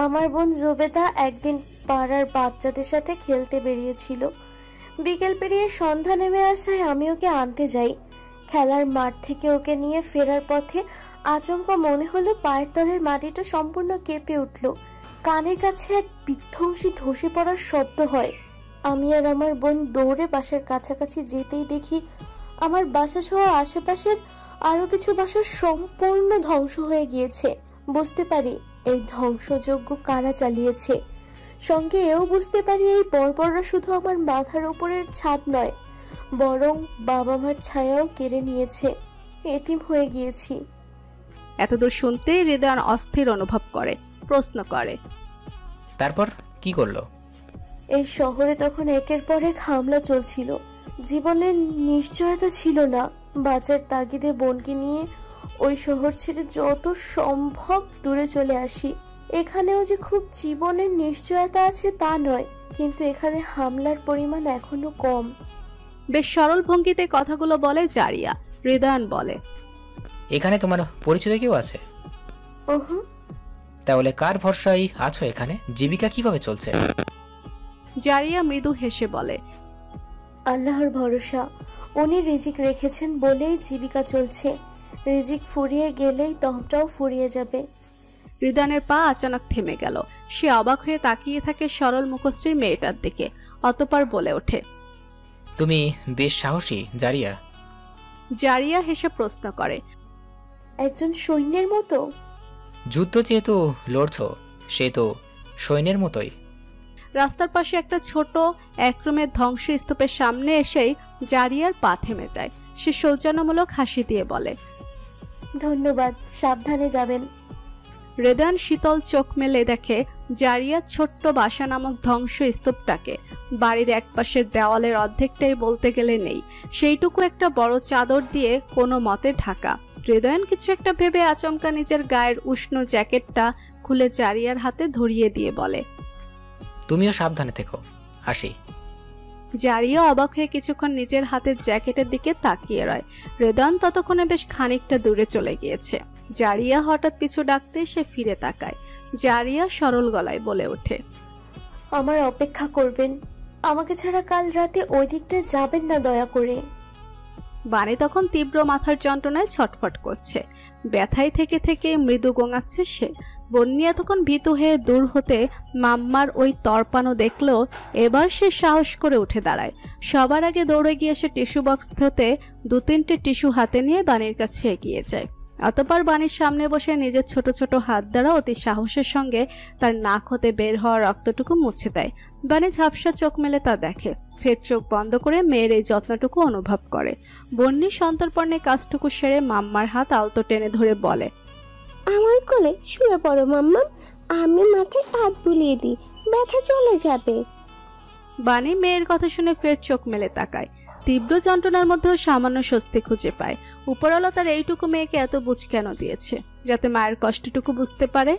আমার বোন জোবেদা একদিন পাড়ার বাচ্চাদের সাথে খেলতে বেরিয়েছিল। বিকেল পেরিয়ে সন্ধ্যা নেমে আসায় আমি ওকে আনতে যাই। খেলার মাঠ থেকে ওকে নিয়ে ফেরার পথে আচমকা মনে হলো পায়ের তলের মাটিটা সম্পূর্ণ কেঁপে উঠল। কানের কাছে এক বিধ্বংসী ধসে পড়ার শব্দ হয়। আমি আর আমার বোন দৌড়ে বাসার কাছাকাছি যেতেই দেখি আমার বাসা সহ আশেপাশের আরও কিছু বাসা সম্পূর্ণ ধ্বংস হয়ে গিয়েছে। বুঝতে পারি এই ধ্বংসযজ্ঞ কারা চালিয়েছে। সঙ্গে এও বুঝতে পারি এই বর্বররা শুধু আমার মাথার উপরের ছাদ নয় বরং বাবা মার ছায়াও কেড়ে নিয়েছে। এতিম হয়ে গিয়েছি। এতদূর শুনতেই হৃদয়ন অস্থির অনুভব করে প্রশ্ন করে। তারপর কি করল? এই শহরে তখন একের পর এক হামলা চলছিল। জীবনের নিশ্চয়তা ছিল না। বাঁচার তাগিদে বোনকে নিয়ে ওই শহর ছেড়ে যত সম্ভব দূরে চলে আসি। এখানেও যে খুব জীবনের নিশ্চয়তা আছে তা নয় কিন্তু এখানে হামলার পরিমাণ এখনও কম। বেশ সরল ভঙ্গিতে কথাগুলো বলে জারিয়া হৃদয়ন বলে এখানে তোমার পরিচিত কেউ আছে? ওহু। তাহলে কার ভরসায় আছো এখানে? জীবিকা কীভাবে চলছে? জারিয়া মৃদু হেসে বলে আল্লাহর ভরসা উনি রিজিক রেখেছেন বলেই জীবিকা চলছে। রিজিক ফুরিয়ে গেলেই দমটাও ফুরিয়ে যাবে। হৃদয়নের পা আচানক থেমে গেল। সে অবাক হয়ে তাকিয়ে থাকে সরল মুখশ্রীর মেয়েটার দিকে অতপর বলে ওঠে তুমি বেশ সাহসী জারিয়া। জারিয়া হেসে প্রশ্ন করে একজন সৈন্যের মতো? যুদ্ধ যেহেতু লড়ছ সে তো সৈন্যের মতোই। রাস্তার পাশে একটা ছোট একরুমের ধ্বংসস্তূপের সামনে এসেই জারিয়ার পা থেমে যায়। সে সৌজন্যমূলক হাসি দিয়ে বলে ধন্যবাদ সাবধানে যাবেন। রেদান শীতল চোখ মেলে দেখে জারিয়ার ছোট্ট বাসা নামক ধ্বংস স্তূপটাকে বাড়ির একপাশের দেওয়ালের অর্ধেকটাই বলতে গেলে নেই। সেইটুকু একটা বড় চাদর দিয়ে কোনো মতে ঢাকা। হৃদয়ন কিছু একটা ভেবে আচমকা নিজের গায়ের উষ্ণ জ্যাকেটটা খুলে জারিয়ার হাতে ধরিয়ে দিয়ে বলে তুমিও সাবধানে থেকো আসি। জারিয়া অবাক হয়ে কিছুক্ষণ নিজের হাতের জ্যাকেটের দিকে তাকিয়ে রয়। রেদান ততক্ষণে বেশ খানিকটা দূরে চলে গিয়েছে। জারিয়া হঠাৎ পিছু ডাকতে সে ফিরে তাকায়। জারিয়া সরল গলায় বলে ওঠে। আমার অপেক্ষা করবেন। আমাকে ছাড়া কাল রাতে ওই দিকটা যাবেন না দয়া করে। বাণী তখন তীব্র মাথার যন্ত্রণায় ছটফট করছে। ব্যথায় থেকে থেকে মৃদু গোঙাচ্ছে সে। বন্যি তখন ভীত হয়ে দূর হতে মাম্মার ওই তরপানো দেখল এবার সে সাহস করে উঠে দাঁড়ায়। সবার আগে দৌড়ে গিয়ে সে টিস্যু বক্স হতে দু তিনটে টিস্যু হাতে নিয়ে বাণীর কাছে এগিয়ে যায়। অতপর বাণীর সামনে বসে নিজের ছোট ছোট হাত দ্বারা অতি সাহসের সঙ্গে তার নাক হতে বের হওয়া রক্তটুকু মুছে দেয়। বাণী ঝাপসা চোখ মেলে তা দেখে। ফের চোখ বন্ধ করে মেয়ের এই যত্নটুকু অনুভব করে। বন্যি সন্তর্পণে কাজটুকু সেরে মাম্মার হাত আলতো টেনে ধরে বলে আমার কোলে শুয়ে পড়ো মাম্মা আমি মাথায় হাত বুলিয়ে দিই ব্যথা চলে যাবে। বাণী মেয়ের কথা শুনে ফের চোখ মেলে তাকায়। তীব্র যন্ত্রণার মধ্যেও সামান্য স্বস্তি খুঁজে পায়। উপরওয়ালা তার এইটুকু মেয়েকে এত বুঝ কেন দিয়েছে? যাতে মায়ের কষ্টটুকু বুঝতে পারে?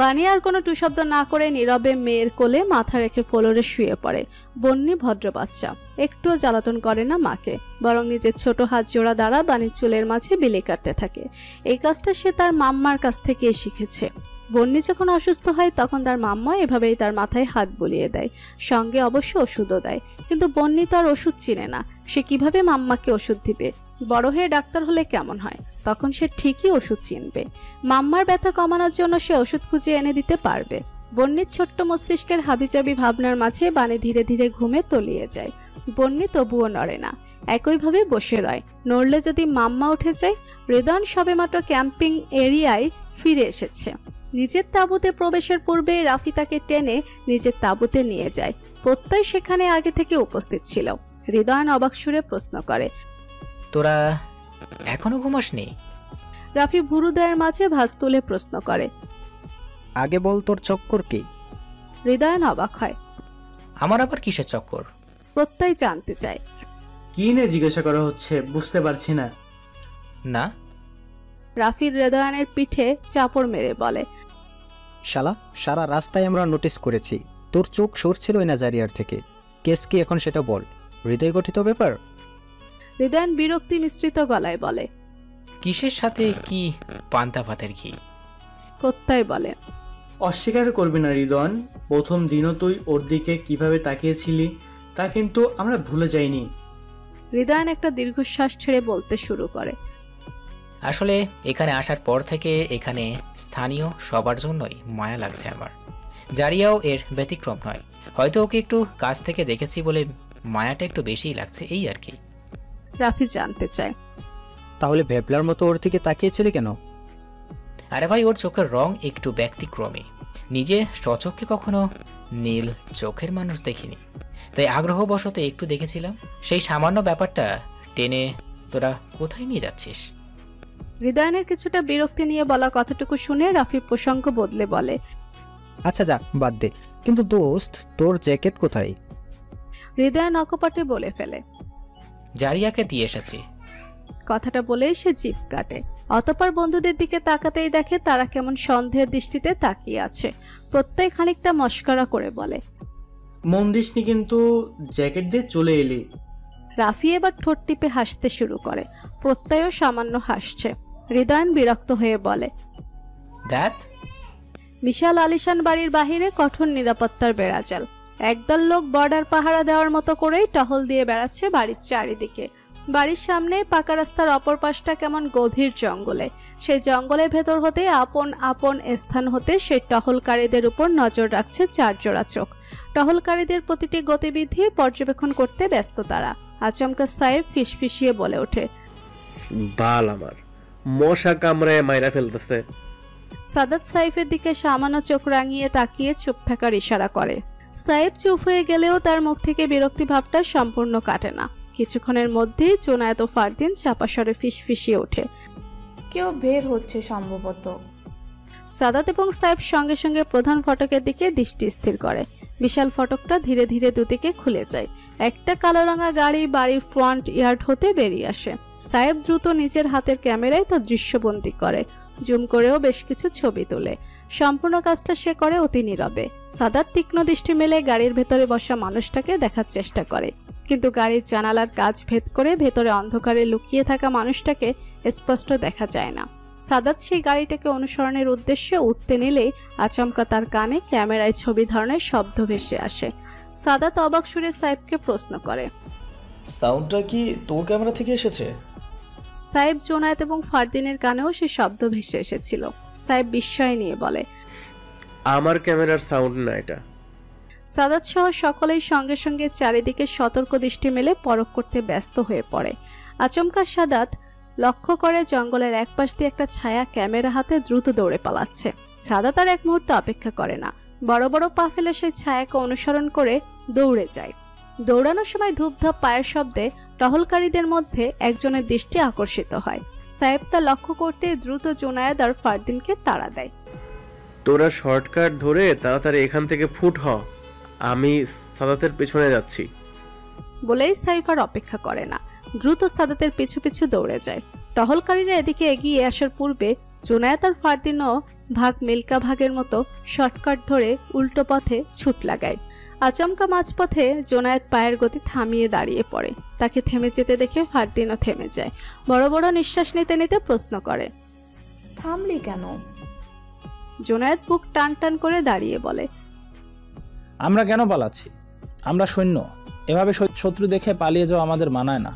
বাণী আর কোনো টুশব্দ না করে নীরবে মেয়ের কোলে মাথা রেখে ফ্লোরে শুয়ে পড়ে। বন্যি ভদ্র বাচ্চা একটুও জ্বালাতন করে না মাকে, বরং নিজের ছোট হাত জোড়া দ্বারা বাণীর চুলের মাঝে বিলি কাটতে থাকে। এই কাজটা সে তার মাম্মার কাছ থেকে শিখেছে। বন্যি যখন অসুস্থ হয়, তখন তার মাম্মা এভাবেই তার মাথায় হাত বুলিয়ে দেয়, সঙ্গে অবশ্য ওষুধও দেয়। কিন্তু বন্যি তার ওষুধ চিনে না। সে কীভাবে মাম্মাকে ওষুধ দিবে? বড় হয়ে ডাক্তার হলে কেমন হয়? তখন সে ঠিকই ওষুধ চিনবে। মাম্মার ব্যথা কমানোর জন্য সে ওষুধ খুঁজে এনে দিতে পারবে। বন্যির ছোট্ট মস্তিষ্কের হাবিজাবি ভাবনার মাঝে বাণী ধীরে ধীরে ঘুমে তলিয়ে যায়। বন্যি তবুও নড়ে না। একইভাবে বসে রয়। নড়লে যদি মাম্মা উঠে যায় হৃদয়ন সবেমাত্র ক্যাম্পিং এরিয়ায় ফিরে এসেছে। নিজের তাঁবুতে প্রবেশের পূর্বে রাফি তাকে টেনে নিজের তাঁবুতে নিয়ে যায়। প্রত্যয় সেখানে আগে থেকে উপস্থিত ছিল। হৃদয়ন অবাক সুরে প্রশ্ন করে তোরা এখনও ঘুমাসনি? রাফি ভুরুদয়ের মাঝে ভাঁজ তুলে প্রশ্ন করে। আগে বল তোর চক্কর কি? হৃদয়ন অবাক হয়। আমার আবার কিসের চক্কর? প্রত্যয় জানতে চায়। কি নিয়ে জিজ্ঞাসা করা হচ্ছে বুঝতে পারছি না। না। রাফি হৃদয়ানের পিঠে চাপড় মেরে বলে শালা সারা রাস্তায় আমরা নোটিস করেছি। তোর চোখ সরছিল না জারিয়ার থেকে। কেস কি এখন সেটা বল? হৃদয় গঠিত ব্যাপার? হৃদয়ন বিরক্তি মিশ্রিত গলায় বলে কিসের সাথে কি পান্তা ভাতের ঘি? প্রত্যয় বলে অস্বীকার করবি না হৃদন প্রথম দিনও তুই ওর দিকে কীভাবে তাকিয়েছিলি তা কিন্তু আমরা ভুলে যাইনি। হৃদয়ন একটা দীর্ঘশ্বাস ছেড়ে বলতে শুরু করে আসলে এখানে আসার পর থেকে এখানে স্থানীয় সবার জন্যই মায়া লাগছে আমার। জারিয়াও এর ব্যতিক্রম নয়। হয়তো ওকে একটু কাছ থেকে দেখেছি বলে মায়াটা একটু বেশিই লাগছে এই আর কি। রাফি জানতে চায়। তাহলে ভেবলার মতো ওর দিকে তাকিয়েছিলি কেন? আরে ভাই ওর চোখের রং একটু ব্যক্তিক্রমী। নিজে স্বচক্ষে কখনো নীল চোখের মানুষ দেখিনি। তাই আগ্রহবশত একটু দেখেছিলাম। সেই সামান্য ব্যাপারটা টেনে তোরা কোথায় নিয়ে যাচ্ছিস? হৃদয়নের কিছুটা বিরক্তি নিয়ে বলা কথাটুকু শুনে রাফি প্রসঙ্গ বদলে বলে আচ্ছা যাক বাদ দে। কিন্তু দোস্ত তোর জ্যাকেট কোথায়? হৃদয়ন অকপটে বলে ফেলে। জারিয়াকে দিয়ে এসেছি। কথাটা বলেই সে জিভ কাটে। অতপর বন্ধুদের দিকে তাকাতেই দেখে তারা কেমন সন্দেহের দৃষ্টিতে তাকিয়ে আছে। প্রত্যেক খানিকটা মস্করা করে বলে মন দিসনি কিন্তু জ্যাকেট দিয়ে চলে এলি। রাফি এবার ঠোঁট টিপে হাসতে শুরু করে। প্রত্যয়ও সামান্য হাসছে। হৃদয়ন বিরক্ত হয়ে বলে দ্যাট? বিশাল আলিশান বাড়ির বাহিরে কঠোর নিরাপত্তার বেড়াজাল। একদল লোক বর্ডার পাহারা দেওয়ার মতো করেই টহল দিয়ে বেড়াচ্ছে বাড়ির চারিদিকে। বাড়ির সামনে পাকা রাস্তার অপর পাশটা কেমন গভীর জঙ্গলে। সেই জঙ্গলের ভেতর হতে আপন আপন স্থান হতে সেই টহলকারীদের উপর নজর রাখছে চারজোড়া চোখ। টহলকারীদের প্রতিটি গতিবিধি পর্যবেক্ষণ করতে ব্যস্ত তারা। আচমকা সাহেব ফিসফিসিয়ে বলে ওঠে বাল আমার মশা কামড়ায় মাইরা ফেলতেছে। সাদাত সাইফের দিকে সামান্য চোখ রাঙিয়ে তাকিয়ে চুপ থাকার ইশারা করে। সাইফ চুপ হয়ে গেলেও তার মুখ থেকে বিরক্তি ভাবটা সম্পূর্ণ কাটে না। কিছুক্ষণের মধ্যেই জোনায়েত ফারদিন চাপাসরে ফিসফিসিয়ে ওঠে। কেউ বের হচ্ছে সম্ভবত। সাদাত এবং সাহেব সঙ্গে সঙ্গে প্রধান ফটকের দিকে দৃষ্টি স্থির করে। বিশাল ফটকটা ধীরে ধীরে দুদিকে খুলে যায়। একটা কালো রঙা গাড়ি বাড়ির ফ্রন্ট ইয়ার্ড হতে বেরিয়ে আসে। সাহেব দ্রুত নিজের হাতের ক্যামেরায় তা দৃশ্যবন্দী করে। জুম করেও বেশ কিছু ছবি তোলে। সম্পূর্ণ কাজটা সে করে অতি নীরবে। সাদাত তীক্ষ্ণ দৃষ্টি মেলে গাড়ির ভেতরে বসা মানুষটাকে দেখার চেষ্টা করে। কিন্তু গাড়ির জানালার কাজ ভেদ করে ভেতরে অন্ধকারে লুকিয়ে থাকা মানুষটাকে স্পষ্ট দেখা যায় না। সাদাত সেই গাড়িটাকে অনুসরণের উদ্দেশ্যে উঠতে নিলেই আচমকা তার কানে ক্যামেরায় ছবি ধরনের শব্দ ভেসে আসে। সাদাত অবাক সুরে সাহেবকে প্রশ্ন করে, সাউন্ডটা কি তোর ক্যামেরা থেকে এসেছে? সাহেব জোনায়েত এবং ফারদিনের কানেও সে শব্দ ভেসে এসেছিল। সাহেব বিস্ময় নিয়ে বলে আমার ক্যামেরার সাউন্ড না এটা। সাদাত সহ সকলেই সঙ্গে সঙ্গে চারিদিকে সতর্ক দৃষ্টি মেলে পরখ করতে ব্যস্ত হয়ে পড়ে। আচমকা সাদাত লক্ষ্য করে জঙ্গলের এক পাশ দিয়ে একটা ছায়া ক্যামেরা হাতে দ্রুত দৌড়ে পালাচ্ছে। সাদাত আর এক মুহূর্ত অপেক্ষা করে না। বড় বড় পা ফেলে সেই ছায়াকে অনুসরণ করে দৌড়ে যায়। দৌড়ানোর সময় ধূপধাপ পায়ের শব্দে টহলকারীদের মধ্যে একজনের দৃষ্টি আকর্ষিত হয়। সাহেব তা লক্ষ্য করতে দ্রুত জোনায়েদ আর ফারদিনকে তাড়া দেয়। তোরা শর্টকাট ধরে তাড়াতাড়ি এখান থেকে ফুট হ। আমি সাদাতের পেছনে যাচ্ছি। বলেই সাইফ আর অপেক্ষা করে না। দ্রুত সাদাতের পিছু পিছু দৌড়ে যায়। টহলকারীরা এদিকে এগিয়ে আসার পূর্বে জোনায়েত আর ফারদিনও ভাগ মিল্কা ভাগের মতো শর্টকাট ধরে উল্টো পথে ছুট লাগায়। আচমকা মাঝপথে জোনায়েত পায়ের গতি থামিয়ে দাঁড়িয়ে পড়ে। তাকে থেমে যেতে দেখে ফারদিনও থেমে যায়। বড় বড় নিঃশ্বাস নিতে নিতে প্রশ্ন করে থামলি কেন? জোনায়েত বুক টান টান করে দাঁড়িয়ে বলে আমরা কেন পালাচ্ছি? আমরা সৈন্য। এভাবে শত্রু দেখে পালিয়ে যাওয়া আমাদের মানায় না।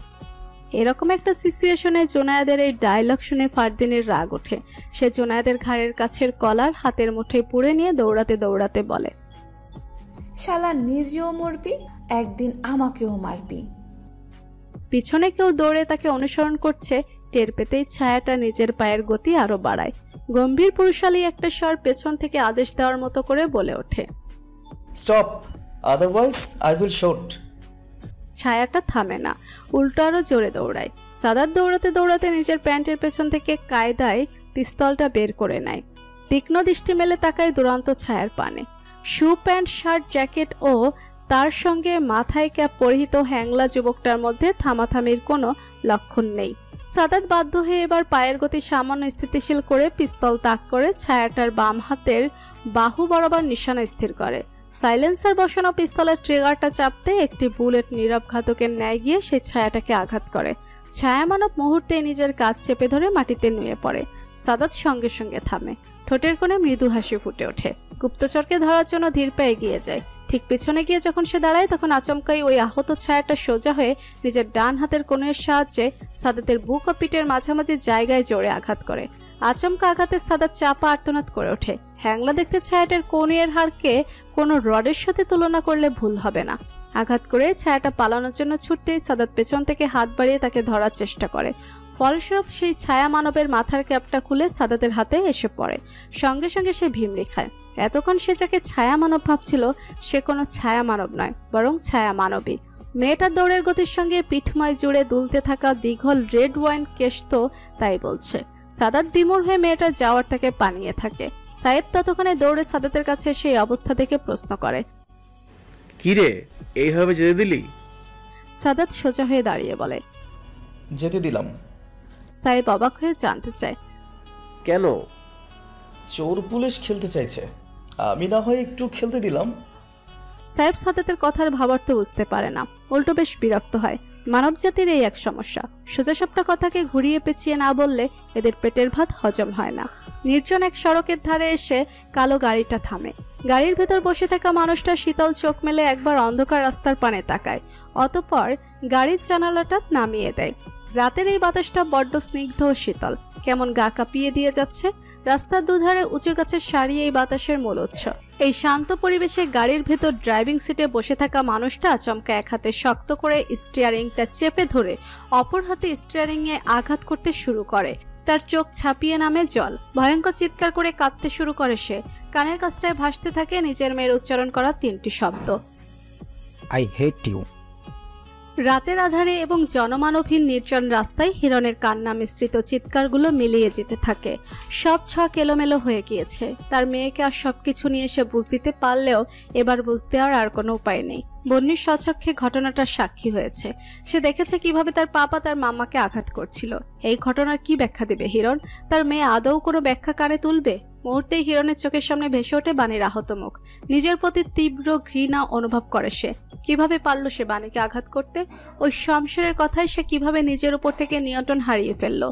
এরকম একটা সিচুয়েশনে জোনায়েদের এই ডায়লগ শুনে ফারদিনের রাগ ওঠে। সে জোনায়েদের ঘাড়ের কাছের কলার হাতের মুঠে পুড়ে নিয়ে দৌড়াতে দৌড়াতে বলে শালা নিজেও মরবি একদিন আমাকেও মারবি। পিছনে কেউ দৌড়ে তাকে অনুসরণ করছে টের পেতেই ছায়াটা নিজের পায়ের গতি আরও বাড়ায়। গম্ভীর পুরুষালী একটা স্বর পেছন থেকে আদেশ দেওয়ার মতো করে বলে ওঠে। Stop otherwise I will shot. ছায়াটা থামে না উল্টো আরও জোরে দৌড়ায়। সাদাত দৌড়াতে দৌড়াতে নিজের প্যান্টের পেছন থেকে কায়দায় পিস্তলটা বের করে নেয়। তীক্ষ্ণ দৃষ্টি মেলে তাকায় দুরন্ত ছায়ার পানে। শু প্যান্ট শার্ট জ্যাকেট ও তার সঙ্গে মাথায় ক্যাপ পরিহিত হ্যাংলা যুবকটার মধ্যে থামাথামির কোনো লক্ষণ নেই। সাদাত বাধ্য হয়ে এবার পায়ের গতি সামান্য স্থিতিশীল করে পিস্তল তাক করে ছায়াটার বাম হাতের বাহু বরাবর নিশানা স্থির করে। সাইলেন্সার বসানো পিস্তলের ট্রিগারটা চাপতে একটি বুলেট নীরব ঘাতকের ন্যায় গিয়ে সে ছায়াটাকে আঘাত করে। ছায়া মানব মুহূর্তে নিজের কাজ চেপে ধরে মাটিতে নুয়ে পড়ে। সাদাত সঙ্গে সঙ্গে থামে। ঠোঁটের কোণে মৃদু হাসি ফুটে ওঠে। গুপ্তচরকে ধরার জন্য ধীর পায়ে এগিয়ে যায়। ঠিক পেছনে গিয়ে যখন সে দাঁড়ায়, তখন আচমকাই ওই আহত ছায়াটা সোজা হয়ে নিজের ডান হাতের কোণের সাহায্যে সাদাতের বুক ও পিঠের মাঝামাঝি জায়গায় জোরে আঘাত করে। আচমকা আঘাতে সাদাত চাপা আর্তনাদ করে ওঠে। হ্যাংলা দেখতে ছায়াটার কোণের হারকে কোনো রডের সাথে তুলনা করলে ভুল হবে না। আঘাত করে ছায়াটা পালানোর জন্য ছুটতেই সাদাত পেছন থেকে হাত বাড়িয়ে তাকে ধরার চেষ্টা করে। ফলস্বরূপ সেই ছায়া মানবের মাথার ক্যাপটা খুলে সাদাতের হাতে এসে পড়ে। সঙ্গে সঙ্গে সে ভীমরি খায় এতক্ষণ সে যাকে ছায়া মানব ভাবছিল সে কোনো ছায়া মানব নয় বরং ছায়া মানবী। মেয়েটার দৌড়ের গতির সঙ্গে পিঠময় জুড়ে দুলতে থাকা দীঘল রেড ওয়াইন কেশ তো তাই বলছে। সাদাত বিমূর হয়ে মেয়েটা যাওয়ার তাকে পানিয়ে থাকে। সাহেব ততক্ষণে দৌড়ে সাদাতের কাছে সেই অবস্থা দেখে প্রশ্ন করে। কিরে এইভাবে যেতে দিলি? সাদাত সোজা হয়ে দাঁড়িয়ে বলে। যেতে দিলাম। সাহেব অবাক হয়ে জানতে চায়। কেন? চোর পুলিশ খেলতে চাইছে। আমি না হয় একটু খেলতে দিলাম। সাহেব সাদাতের কথার ভাবার্থ বুঝতে পারে না। উল্টো বেশ বিরক্ত হয়। মানব জাতির এই এক সমস্যা। সোজাসাপটা কথাকে ঘুরিয়ে পেঁচিয়ে না বললে এদের পেটের ভাত হজম হয় না। নির্জন এক সড়কের ধারে এসে কালো গাড়িটা থামে। গাড়ির ভেতর বসে থাকা মানুষটা শীতল চোখ মেলে একবার অন্ধকার রাস্তার পানে তাকায়। অতপর গাড়ির জানালাটা নামিয়ে দেয়। রাতের এই বাতাসটা বড্ড স্নিগ্ধ ও শীতল। কেমন গা কাঁপিয়ে দিয়ে যাচ্ছে? রাস্তার দুধারে উঁচু গাছের সারি এই বাতাসের মূল উৎস। এই শান্ত পরিবেশে গাড়ির ভেতর ড্রাইভিং সিটে বসে থাকা মানুষটা আচমকা এক হাতে শক্ত করে স্টিয়ারিংটা চেপে ধরে অপর হাতে স্টিয়ারিংয়ে আঘাত করতে শুরু করে। তার চোখ ছাপিয়ে নামে জল। ভয়ঙ্কর চিৎকার করে কাঁদতে শুরু করে সে। কানের কাছটায় ভাসতে থাকে নিজের মেয়ের উচ্চারণ করা তিনটি শব্দ। আই হেট ইউ রাতের আধারে এবং জনমানবহীন নির্জন রাস্তায় হিরণের কান্না মিশ্রিত চিৎকারগুলো মিলিয়ে যেতে থাকে। সব ছক এলোমেলো হয়ে গিয়েছে। তার মেয়েকে আর সব কিছু নিয়ে সে বুঝ দিতে পারলেও এবার বুঝতে আর আর কোনো উপায় নেই। বন্যির স্বচক্ষে ঘটনাটার সাক্ষী হয়েছে। সে দেখেছে কীভাবে তার পাপা তার মামাকে আঘাত করছিল। এই ঘটনার কি ব্যাখ্যা দেবে হিরণ? তার মেয়ে আদৌ কোনো ব্যাখ্যা কারে তুলবে? মুহূর্তেই হিরণের চোখের সামনে ভেসে ওঠে বাণীর আহত মুখ। নিজের প্রতি তীব্র ঘৃণা অনুভব করে সে। কীভাবে পারল সে বাণীকে আঘাত করতে? ওই শমশেরের কথায় সে কীভাবে নিজের উপর থেকে নিয়ন্ত্রণ হারিয়ে ফেলল?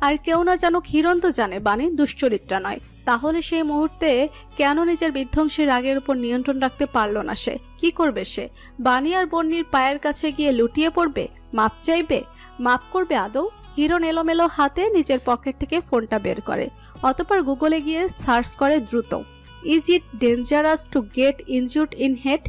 আর কেউ না জানুক হিরণ তো জানে, বাণী দুশ্চরিত্রা নয়। তাহলে সেই মুহূর্তে কেন নিজের বিধ্বংসের রাগের উপর নিয়ন্ত্রণ রাখতে পারল না সে? কি করবে সে? বাণী আর বন্যির পায়ের কাছে গিয়ে লুটিয়ে পড়বে? মাপ চাইবে? মাপ করবে আদৌ? হিরণ এলোমেলো হাতে নিজের পকেট থেকে ফোনটা বের করে। অতপর গুগলে গিয়ে সার্চ করে দ্রুত। Is it dangerous to get injured in head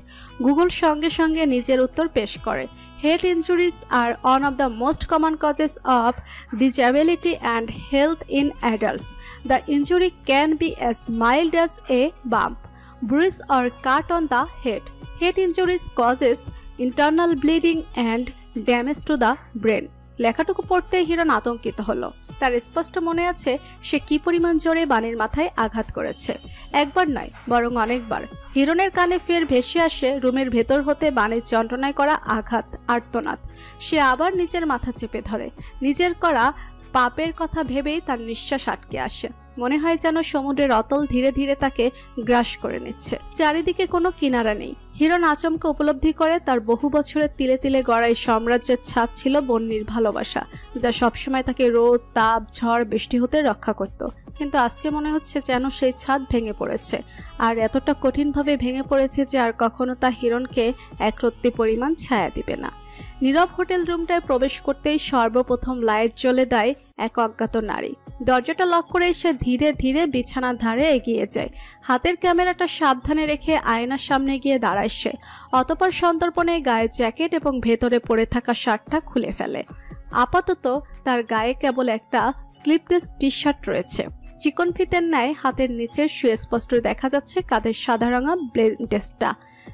Google সঙ্গে সঙ্গে নিজের উত্তর পেশ করে। Head injuries are on of the most common causes of disability and health in adults the injury can be as mild as a bump bruise, or cut on the head. Head injuries causes internal bleeding and damage to the brain. লেখাটুকু পড়তে হিরণ আতঙ্কিত হলো। তার স্পষ্ট মনে আছে, সে কি পরিমাণ জোরে বাণীর মাথায় আঘাত করেছে। একবার নয়, বরং অনেকবার। হিরণের কানে ফের ভেসে আসে রুমের ভেতর হতে বাণীর যন্ত্রণায় করা আঘাত, আর্তনাদ। সে আবার নিজের মাথা চেপে ধরে। নিজের করা পাপের কথা ভেবেই তার নিঃশ্বাস আটকে আসে। মনে হয় যেন সমুদ্রের অতল ধীরে ধীরে তাকে গ্রাস করে নিচ্ছে। চারিদিকে কোনো কিনারা নেই। হিরণ আচমকা উপলব্ধি করে তার বহু বছরের তিলে তিলে গড়া এই সাম্রাজ্যের ছাদ ছিল বন্যির ভালোবাসা, যা সবসময় তাকে রোদ, তাপ, ঝড়, বৃষ্টি হতে রক্ষা করত। কিন্তু আজকে মনে হচ্ছে যেন সেই ছাদ ভেঙে পড়েছে। আর এতটা কঠিনভাবে ভেঙে পড়েছে যে আর কখনো তা হিরণকে একরত্তি পরিমাণ ছায়া দিবে না। নীরব হোটেল রুমটায় প্রবেশ করতেই সর্বপ্রথম লাইট জ্বলে দেয় এক অজ্ঞাত নারী। দরজাটা লক করে সে ধীরে ধীরে বিছানার ধারে এগিয়ে যায়। হাতের ক্যামেরাটা সাবধানে রেখে আয়নার সামনে গিয়ে দাঁড়ায় সে। অতপর সন্তর্পণে গায়ে জ্যাকেট এবং ভেতরে পড়ে থাকা শার্টটা খুলে ফেলে। আপাতত তার গায়ে কেবল একটা স্লিপলেস টি শার্ট রয়েছে। চিকন ফিতের ন্যায় হাতের নিচে সুস্পষ্ট দেখা যাচ্ছে কাঁধের সাদা রঙা ব্লেন্ডেসটা।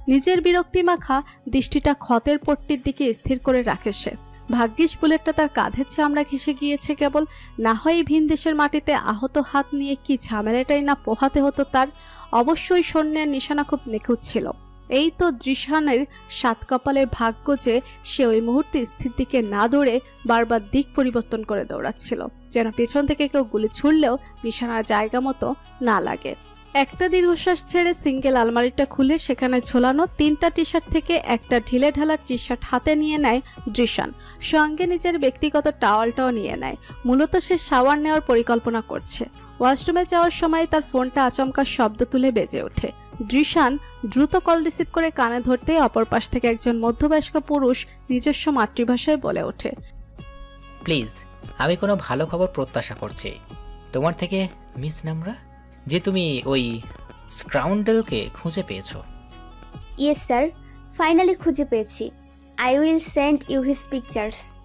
নিজের বিরক্তি মাখা দৃষ্টিটা ক্ষতের পট্টির দিকে স্থির করে রাখে সে। ভাগ্যিস বুলেটটা তার কাঁধের চামড়া ঘেসে গিয়েছে কেবল। না হয় ভিন দেশের মাটিতে আহত হাত নিয়ে কি ঝামেলাটাই না পোহাতে হতো তার। অবশ্যই সৈন্যের নিশানা খুব নিখুঁত ছিল। এই তো দৃশানের সাত কপালের ভাগ্য যে সে ওই মুহূর্তে স্থির দিকে না দৌড়ে বারবার দিক পরিবর্তন করে দৌড়াচ্ছিল। যেন পেছন থেকে কেউ গুলি ছুড়লেও নিশানার জায়গা মতো না লাগে। একটা দীর্ঘশ্বাস ছেড়ে সিঙ্গেল আলমারিটা খুলে সেখানে ঝোলানো তিনটা টি শার্ট থেকে একটা ঢিলে ঢালা টি শার্ট হাতে নিয়ে নেয় দৃশান। সঙ্গে নিজের ব্যক্তিগত টাওয়ালটাও নিয়ে নেয়। মূলত সে শাওয়ার নেওয়ার পরিকল্পনা করছে। ওয়াশরুমে যাওয়ার সময় তার ফোনটা আচমকা শব্দ তুলে বেজে ওঠে। দৃশান দ্রুত কল রিসিভ করে কানে ধরতেই অপর পাশ থেকে একজন মধ্যবয়স্ক পুরুষ নিজস্ব মাতৃভাষায় বলে ওঠে। প্লিজ, আমি কোনো ভালো খবর প্রত্যাশা করছি। তোমার থেকে মিস নামরা? যে তুমি ওই স্ক্রাউন্ডেলকে খুঁজে পেয়েছ। ইয়েস স্যার ফাইনালি খুঁজে পেয়েছি। I will send you his pictures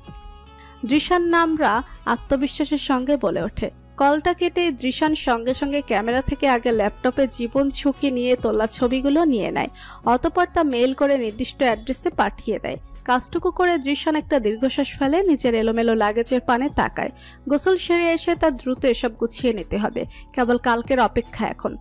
Drishan নামরা আত্মবিশ্বাসের সঙ্গে বলে ওঠে। কলটা কেটে দৃশান সঙ্গে সঙ্গে ক্যামেরা থেকে আগে ল্যাপটপে জীবন ঝুঁকি নিয়ে তোলা ছবিগুলো নিয়ে নেয়। অতপর তা মেল করে নির্দিষ্ট অ্যাড্রেসে পাঠিয়ে দেয়। কাজটুকু করে দৃশ্যান একটা দীর্ঘশ্বাস ফেলে, নিজের এলোমেলো লাগেজের পানে তাকায়। গোসল সেরে এসে তার দ্রুত এসব গুছিয়ে নিতে হবে। কেবল কালকের অপেক্ষা এখন।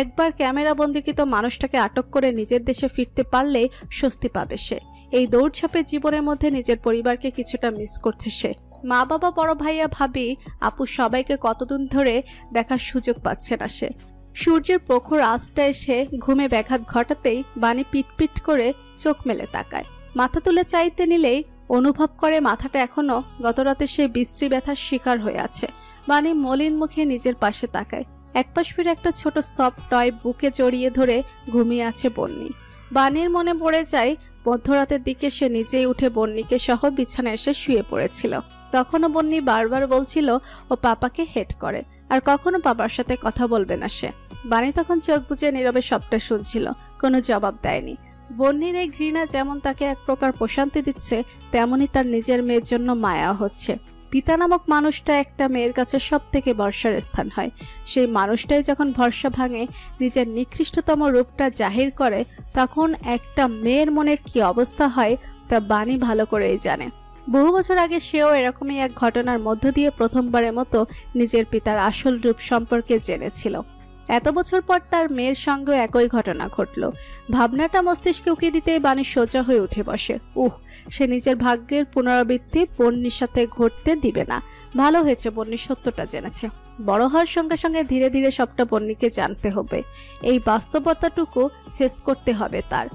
একবার ক্যামেরা বন্দিকৃত মানুষটাকে আটক করে নিজের দেশে ফিরতে পারলেই স্বস্তি পাবে সে। এই দৌড়ছাপের জীবনের মধ্যে নিজের পরিবারকে কিছুটা মিস করছে সে। মা বাবা বড় ভাইয়া, ভাবি, আপু সবাইকে কতদিন ধরে দেখার সুযোগ পাচ্ছে না সে। সূর্যের প্রখর আঁচটা এসে ঘুমে ব্যাঘাত ঘটাতেই বাণী পিটপিট করে চোখ মেলে তাকায়। মাথা তুলে চাইতে নিলেই অনুভব করে মাথাটা এখনও গতরাতে সে বিশ্রী ব্যথার শিকার হয়ে আছে। বাণী মলিন মুখে নিজের পাশে তাকায়। একপাশ ফিরে একটা ছোট সফট টয় বুকে জড়িয়ে ধরে ঘুমিয়ে আছে বন্নি। বানির মনে পড়ে যায়, মধ্যরাতের দিকে সে নিজেই উঠে বন্নিকে সহ বিছানায় এসে শুয়ে পড়েছিল। তখনও বন্নি বারবার বলছিল, ও পাপাকে হেট করে। আর কখনো বাবার সাথে কথা বলবে না সে। বানি তখন চোখ বুজে নীরবে সবটা শুনছিল, কোনো জবাব দেয়নি। বন্নির এই ঘৃণা যেমন তাকে এক প্রকার প্রশান্তি দিচ্ছে তেমনই তার নিজের মেয়ের জন্য মায়া হচ্ছে। পিতা নামক মানুষটা একটা মেয়ের কাছে সব থেকে ভরসার স্থান হয়। সেই মানুষটাই যখন ভরসা ভাঙে, নিজের নিকৃষ্টতম রূপটা জাহির করে, তখন একটা মেয়ের মনের কি অবস্থা হয়, তা বাণী ভালো করেই জানে। বহু বছর আগে সেও এরকমই এক ঘটনার মধ্য দিয়ে প্রথমবারের মতো নিজের পিতার আসল রূপ সম্পর্কে জেনেছিল। এত বছর পর তার মেয়ের সঙ্গে একই ঘটনা ঘটল। ভাবনাটা মস্তিষ্কে উকিয়ে দিতে বাণী সোজা হয়ে উঠে বসে। উহ, সে নিজের ভাগ্যের পুনরাবৃত্তি বন্যির সাথে ঘটতে দিবে না। ভালো হয়েছে বন্যি সত্যটা জেনেছে। বড় হওয়ার সঙ্গে সঙ্গে ধীরে ধীরে সবটা বন্যিকে জানতে হবে। এই বাস্তবতাটুকু ফেস করতে হবে তার।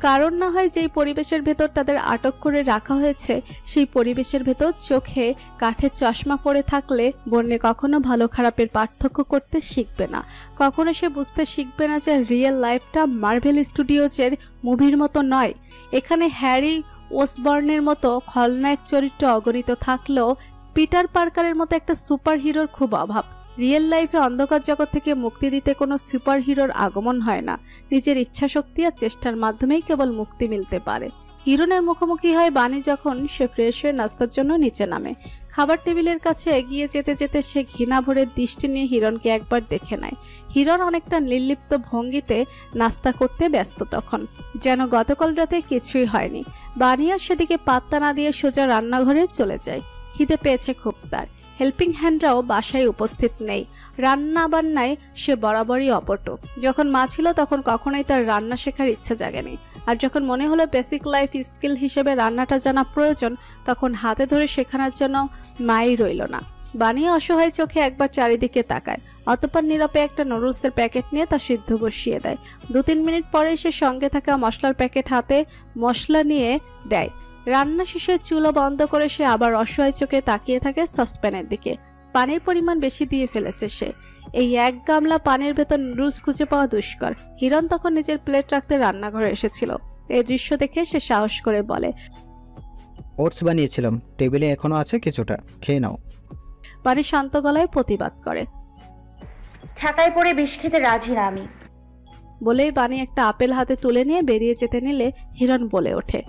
কারণ না হয় যেই পরিবেশের ভেতর তাদের আটক করে রাখা হয়েছে, সেই পরিবেশের ভেতর চোখে কাঠের চশমা পরে থাকলে বন্যে কখনো ভালো খারাপের পার্থক্য করতে শিখবে না। কখনো সে বুঝতে শিখবে না যে রিয়েল লাইফটা মার্ভেল স্টুডিওজের মুভির মতো নয়। এখানে হ্যারি ওসবর্নের মতো খলনায়ক চরিত্র অগণিত থাকলেও পিটার পার্কারের মতো একটা সুপার হিরোর খুব অভাব। রিয়েল লাইফে অন্ধকার জগৎ থেকে মুক্তি দিতে কোনো সুপার হিরোর আগমন হয় না। নিজের ইচ্ছাশক্তি আর চেষ্টার মাধ্যমেই কেবল মুক্তি মিলতে পারে। হিরণের মুখোমুখি হয় বাণী যখন সে ফ্রেশ হয়ে নাস্তার জন্য নিচে নামে। খাবার টেবিলের কাছে এগিয়ে যেতে যেতে সে ঘৃণা ভরে দৃষ্টি নিয়ে হিরণকে একবার দেখে নেয়। হিরণ অনেকটা নির্লিপ্ত ভঙ্গিতে নাস্তা করতে ব্যস্ত তখন, যেন গতকাল রাতে কিছুই হয়নি। বানিয়া সেদিকে পাত্তা না দিয়ে সোজা রান্নাঘরে চলে যায়। খিদে পেয়েছে খুব তার। হেল্পিং হ্যান্ডরাও বাসায় উপস্থিত নেই। রান্না বান্নায় সে বরাবরই অপটু। যখন মা ছিল তখন কখনোই তার রান্না শেখার ইচ্ছে জাগেনি। আর যখন মনে হলো বেসিক লাইফ স্কিল হিসেবে রান্নাটা জানা প্রয়োজন, তখন হাতে ধরে শেখানোর জন্য মাই রইল না। বানিয়ে অসহায় চোখে একবার চারিদিকে তাকায়। অতপর নীরবে একটা নুডলসের প্যাকেট নিয়ে তা সিদ্ধ বসিয়ে দেয়। দু তিন মিনিট পরে সে সঙ্গে থাকা মশলার প্যাকেট হাতে মশলা নিয়ে দেয়। রান্না শেষে চুলো বন্ধ করে সে আবার অসহায় চোখে তাকিয়ে থাকে সসপ্যানের দিকে। পানির পরিমাণ বেশি দিয়ে ফেলেছে সে। এই এক গামলা পানির ভেতর নুডলস খুঁজে পাওয়া দুষ্কর। হিরণ তখন নিজের প্লেট রাখতে রান্নাঘরে এসেছিল। এই দৃশ্য দেখে সে সাহস করে বলে ওটস বানিয়েছিলাম। টেবিলে এখনও আছে কিছুটা। খেয়ে নাও। পানি শান্ত গলায় প্রতিবাদ করে। ঠাকায় পড়ে বিষ খেতে রাজি না আমি। বলেই বানি একটা আপেল হাতে তুলে নিয়ে বেরিয়ে যেতে নিলে হিরণ বলে ওঠে।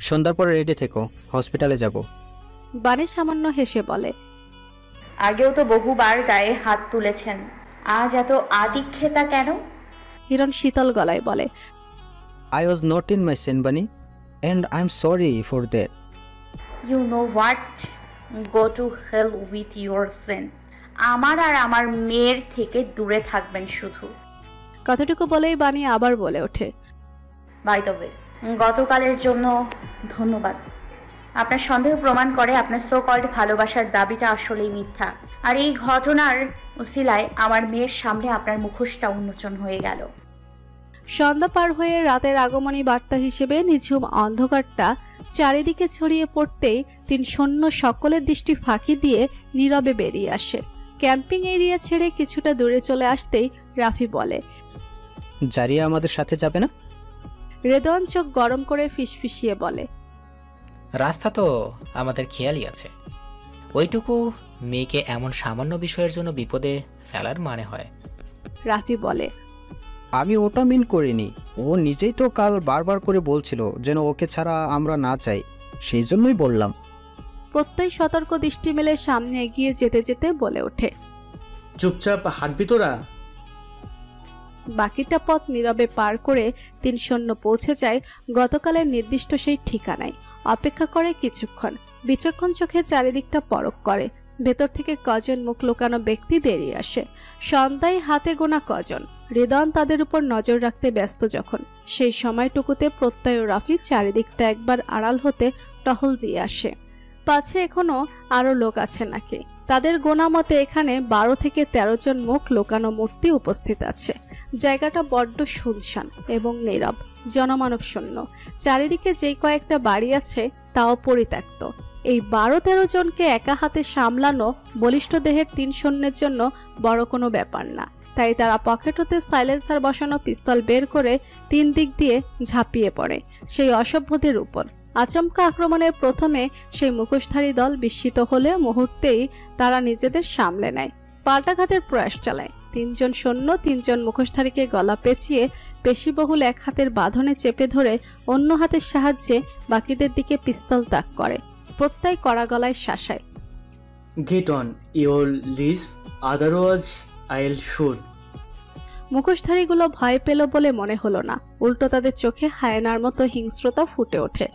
সন্ধ্যার পরে রেডি থেকো হসপিটালে যাব। বানি সামান্য হেসে বলে আগেও তো বহুবার গায়ে হাত তুলেছেন আজ এত আদিক্ষেতা কেন? হিরণ শীতল গলায় বলে I was not in my সেনবানি and I am sorry for that you know what go to hell with your sense আমার আর আমার মেয়ের থেকে দূরে থাকবেন শুধু। কথাটুকু বলেই বানি আবার বলে ওঠে। বাই দ্য ওয়ে গতকালের জন্য ধন্যবাদ। আপনার সন্দেহ প্রমাণ করে আপনার সো কল্ড ভালোবাসার দাবিটা আসলেই মিথ্যা। আর এই ঘটনার উসিলায় আমার মেয়ের সামনে আপনার মুখোশটা উন্মোচন হয়ে গেল। সন্ধ্যা পার হয়ে রাতের আগমনী বার্তা হিসেবে নিঝুম অন্ধকারটা চারিদিকে ছড়িয়ে পড়তেই তিন সৈন্য সকলের দৃষ্টি ফাঁকি দিয়ে নীরবে বেরিয়ে আসে। ক্যাম্পিং এরিয়া ছেড়ে কিছুটা দূরে চলে আসতেই রাফি বলে জারিয়া আমাদের সাথে যাবে না? রেদন চোখ গরম করে ফিসফিসিয়ে বলে রাস্তা তো আমাদের খেয়ালই আছে। ওইটুকু মেয়েকে এমন সামান্য বিষয়ের জন্য বিপদে ফেলার মানে হয়। রাফি বলে আমি ওটা মিন করিনি। ও নিজেই তো কাল বারবার করে বলছিল যেন ওকে ছাড়া আমরা না চাই। সেই জন্যই বললাম। প্রত্যয় সতর্ক দৃষ্টি মেলে সামনে এগিয়ে যেতে যেতে বলে ওঠে চুপচাপ হাঁটবি তোরা? বাকিটা পথ নীরবে পার করে তিন সৈন্য পৌঁছে যায় গতকালের নির্দিষ্ট সেই ঠিকানায়। অপেক্ষা করে কিছুক্ষণ। বিচক্ষণ চোখে চারিদিকটা পরক করে। ভেতর থেকে কজন মুখ লুকানো ব্যক্তি বেরিয়ে আসে। সন্ধ্যায় হাতে গোনা কজন। হৃদন তাদের উপর নজর রাখতে ব্যস্ত যখন। সেই সময়টুকুতে প্রত্যয় রাফি চারিদিকটা একবার আড়াল হতে টহল দিয়ে আসে। পাছে এখনও আরও লোক আছে নাকি? তাদের গোনা মতে এখানে বারো থেকে তেরো জন মুখ লোকানো মূর্তি উপস্থিত আছে। জায়গাটা বড্ড শুনশান এবং নীরব, জনমানব শূন্য। চারিদিকে যেই কয়েকটা বাড়ি আছে, তাও পরিত্যক্ত। এই বারো তেরো জনকে একা হাতে সামলানো বলিষ্ঠ দেহের তিন সৈন্যের জন্য বড় কোনো ব্যাপার না। তাই তারা পকেট হতে সাইলেন্সার বসানো পিস্তল বের করে তিন দিক দিয়ে ঝাঁপিয়ে পড়ে সেই অসভ্যদের উপর। আচমকা আক্রমণের প্রথমে সেই মুখোশধারী দল বিস্মিত হলে মুহূর্তেই তারা নিজেদের সামলে নেয়। পাল্টাঘাতের প্রয়াস চালায়। তিনজন সৈন্য তিনজন মুখোশধারীকে গলা পেঁচিয়ে পেশিবহুল এক হাতের বাঁধনে চেপে ধরে অন্য হাতের সাহায্যে বাকিদের দিকে পিস্তল তাক করে। প্রত্যয় কড়া গলায় শাসায় get on your knees otherwise I'll shoot মুখোশধারীগুলো ভয় পেল বলে মনে হলো না। উল্টো তাদের চোখে হায়নার মতো হিংস্রতা ফুটে ওঠে।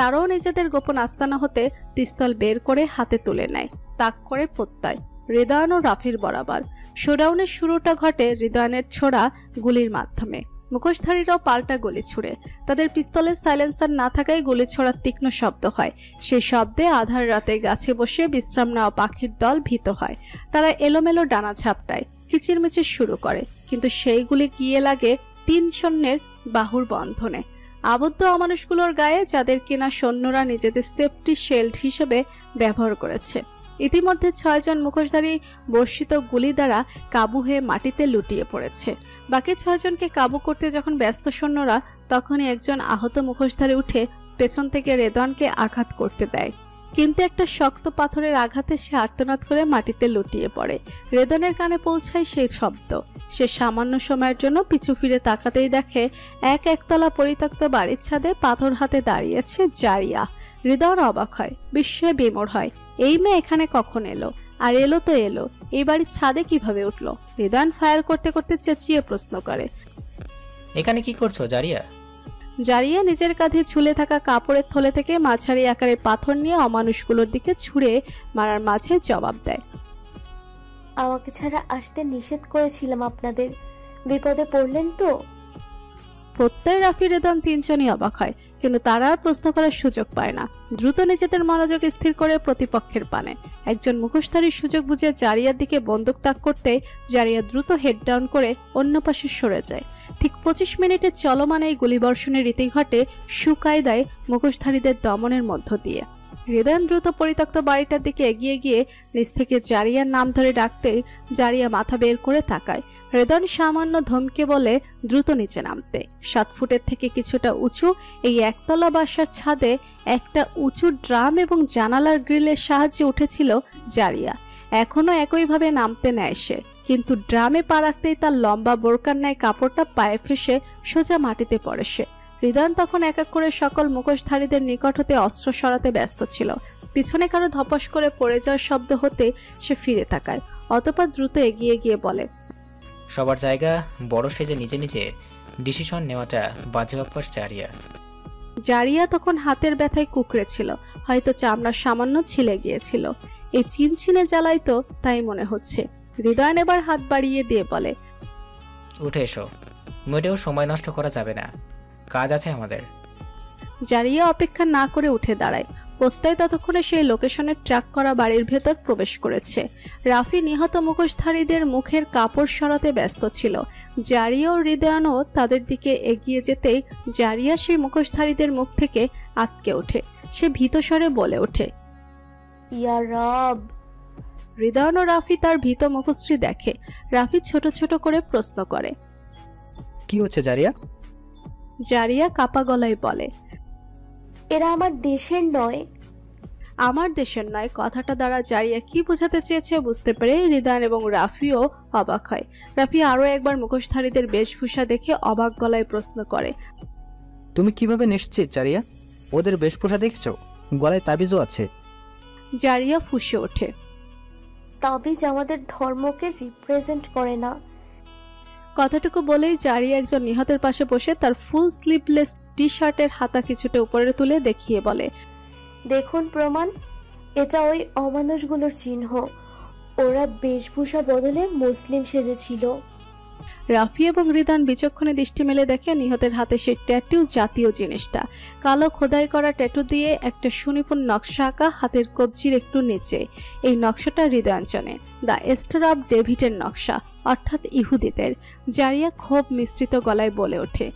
তারাও নিজেদের গোপন আস্তানা হতে পিস্তল বের করে হাতে তুলে নেয়, তাক করে প্রত্যয়। হৃদয়ন ও রাফির বরাবর। শোডাউনের শুরুটা ঘটে হৃদয়নের ছোড়া গুলির মাধ্যমে। মুখোশধারীরাও পাল্টা গুলি ছুড়ে। তাদের পিস্তলের সাইলেন্সার না থাকায় গুলি ছোড়ার তীক্ষ্ণ শব্দ হয়। সেই শব্দে আধার রাতে গাছে বসে বিশ্রাম নেওয়া পাখির দল ভীত হয়। তারা এলোমেলো ডানা ঝাপটায়, কিচিরমিচির শুরু করে। কিন্তু সেইগুলি গিয়ে লাগে তিন সৈন্যের বাহুর বন্ধনে। আবদ্ধ অমানুষগুলোর গায়ে যাদের কিনা সৈন্যরা নিজেদের সেফটি শেল্ড হিসেবে ব্যবহার করেছে। ইতিমধ্যে ছয়জন মুখোশধারী বর্ষিত গুলি দ্বারা কাবু হয়ে মাটিতে লুটিয়ে পড়েছে। বাকি ছয়জনকে কাবু করতে যখন ব্যস্ত সৈন্যরা, তখনই একজন আহত মুখোশধারী উঠে পেছন থেকে রেদনকে আঘাত করতে দেয়। কিন্তু একটা শক্ত পাথরের আঘাতে সে আর্তনাদ করে মাটিতে লুটিয়ে পড়ে। রেদনের কানে পৌঁছায় সেই শব্দ। সে সামান্য সময়ের জন্য পিছু ফিরে তাকাতেই দেখে, এক একতলা পরিত্যক্ত বাড়ির ছাদে পাথর হাতে দাঁড়িয়েছে জারিয়া। হৃদয় অবাক হয় বিস্ময়ে বিমোর হয়। এই মেয়ে এখানে কখন এলো? আর এলো তো এলো। এই বাড়ির ছাদে কীভাবে উঠল? হৃদয়ন ফায়ার করতে করতে চেঁচিয়ে প্রশ্ন করে। এখানে কি করছ, জারিয়া? জারিয়া নিজের কাঁধে ঝুলে থাকা কাপড়ের থলে থেকে মাঝারি আকারে পাথর নিয়ে অমানুষগুলোর দিকে ছুঁড়ে মারার মাঝে জবাব দেয়। আমাকে ছাড়া আসতে নিষেধ করেছিলাম আপনাদের। বিপদে পড়লেন তো? প্রত্যয় রাফি রেদন তিনজনই অবাক হয়, কিন্তু তারা আর প্রশ্ন করার সুযোগ পায় না। দ্রুত নিজেদের মনোযোগ স্থির করে প্রতিপক্ষের পানে। একজন মুখোশধারীর সুযোগ বুঝে জারিয়ার দিকে বন্দুক তাক করতে জারিয়া দ্রুত হেড ডাউন করে অন্য পাশে সরে যায়। ঠিক পঁচিশ মিনিটের চলমান এই গুলিবর্ষণের রীতি ঘটে সুকায়দায় মুখোশধারীদের দমনের মধ্য দিয়ে। হৃদয়ন দ্রুত পরিত্যক্ত বাড়িটার দিকে এগিয়ে গিয়ে নিচ থেকে জারিয়ার নাম ধরে ডাকতেই জারিয়া মাথা বের করে তাকায়। হৃদয়ন সামান্য ধমকে বলে দ্রুত নিচে নামতে। সাত ফুটের থেকে কিছুটা উঁচু এই একতলা বাসার ছাদে একটা উঁচু ড্রাম এবং জানালার গ্রিলের সাহায্যে উঠেছিল জারিয়া। এখনও একইভাবে নামতে নেয় সে, কিন্তু ড্রামে পা রাখতেই তার লম্বা বোরকার ন্যায় কাপড়টা পায়ে ফেসে সোজা মাটিতে পড়ে সে। হৃদয়ন তখন এক এক করে সকল মুখোশধারীদের নিকট হতে অস্ত্র সরাতে ব্যস্ত ছিল। পিছনে কারও ধপস করে পড়ে যাওয়ার শব্দ হতে সে ফিরে তাকায়, অতপর দ্রুত এগিয়ে গিয়ে বলে সবার জায়গা বড় স্টেজে নিজে নিজে ডিসিশন নেওয়াটা বাজে অভ্যাস জারিয়া। জারিয়া তখন হাতের ব্যথায় কুকড়ে ছিল হয়তো চামড়া সামান্য ছিলে গিয়েছিল। এই চিনচিনে জ্বালাই তো তাই মনে হচ্ছে। হৃদয়ন এবার হাত বাড়িয়ে দিয়ে বলে উঠে এসো মোটেও সময় নষ্ট করা যাবে না। কাজ আছে আমাদের। জারিয়া অপেক্ষা না করে উঠে দাঁড়ায়। প্রত্যয় ততক্ষণে সেই লোকেশনের ট্র্যাক করা বাড়ির ভেতর প্রবেশ করেছে। রাফি নিহত মুখোশধারীদের মুখের কাপড় সরাতে ব্যস্ত ছিল। জারিয়া ও হৃদয়ানও তাদের দিকে এগিয়ে যেতেই জারিয়া সেই মুখোশধারীদের মুখ থেকে আটকে ওঠে। সে ভীতস্বরে বলে ওঠে ইয়া রব! হৃদয়ন ও রাফি তার ভীত মুখশ্রী দেখে। রাফি ছোট ছোট করে প্রশ্ন করে কি হচ্ছে জারিয়া? জারিয়া কাপা গলায় বলে এরা আমার দেশের নয়। আমার দেশের নয় কথাটা দ্বারা জারিয়া কি বোঝাতে চেয়েছে বুঝতে পেরে হৃদয়ন এবং রাফিও অবাক হয়। রাফি আরও একবার মুখোশধারীদের বেশভূষা দেখে অবাক গলায় প্রশ্ন করে তুমি কীভাবে নিশ্চিত জারিয়া? ওদের বেশভূষা দেখছ? গলায় তাবিজও আছে। জারিয়া ফুসে ওঠে। তাবিজ আমাদের ধর্মকে রিপ্রেজেন্ট করে না। কথাটুকু বলেই জারি একজন নিহতের পাশে বসে তার ফুল স্লিভলেস টি শার্টের হাতা কিছুটা উপরে তুলে দেখিয়ে বলে, দেখুন প্রমাণ, এটা ওই অমানুষগুলোর চিহ্ন। ওরা বেশভূষা বদলে মুসলিম সেজেছিল। রাফি এবং রিদান বিচক্ষণে দৃষ্টি মেলে দেখে নিহতের হাতে সেই ট্যাটু জাতীয় জিনিসটা। কালো খোদাই করা ট্যাটু দিয়ে একটা সুনিপুণ নকশা আঁকা, হাতের কবজির একটু নিচে। এই নকশাটা হৃদয়াঞ্চনে দ্য এস্টার অব ডেভিডের নকশা, অর্থাৎ ইহুদিদের, জারিয়া ক্ষোভ মিশ্রিত গলায় বলে ওঠে।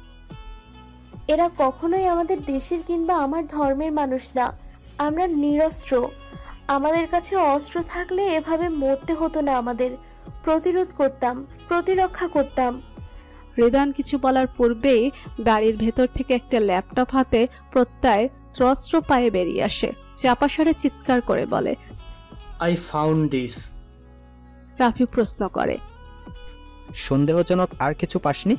এরা কখনোই আমাদের দেশের কিংবা আমার ধর্মের মানুষ না। আমরা নিরস্ত্র। আমাদের কাছে অস্ত্র থাকলে এভাবে মরতে হতো না আমাদের। প্রতিরোধ করতাম প্রতিরক্ষা করতাম। হৃদয়ন কিছু বলার পূর্বেই বাড়ির ভেতর থেকে একটা ল্যাপটপ হাতে প্রত্যয় ত্রস্ত্র পায়ে বেরিয়ে আসে। চাপাসরে চিৎকার করে বলে আই ফাউন্ড দিস রাফি প্রশ্ন করে সন্দেহজনক আর কিছু পাসনি?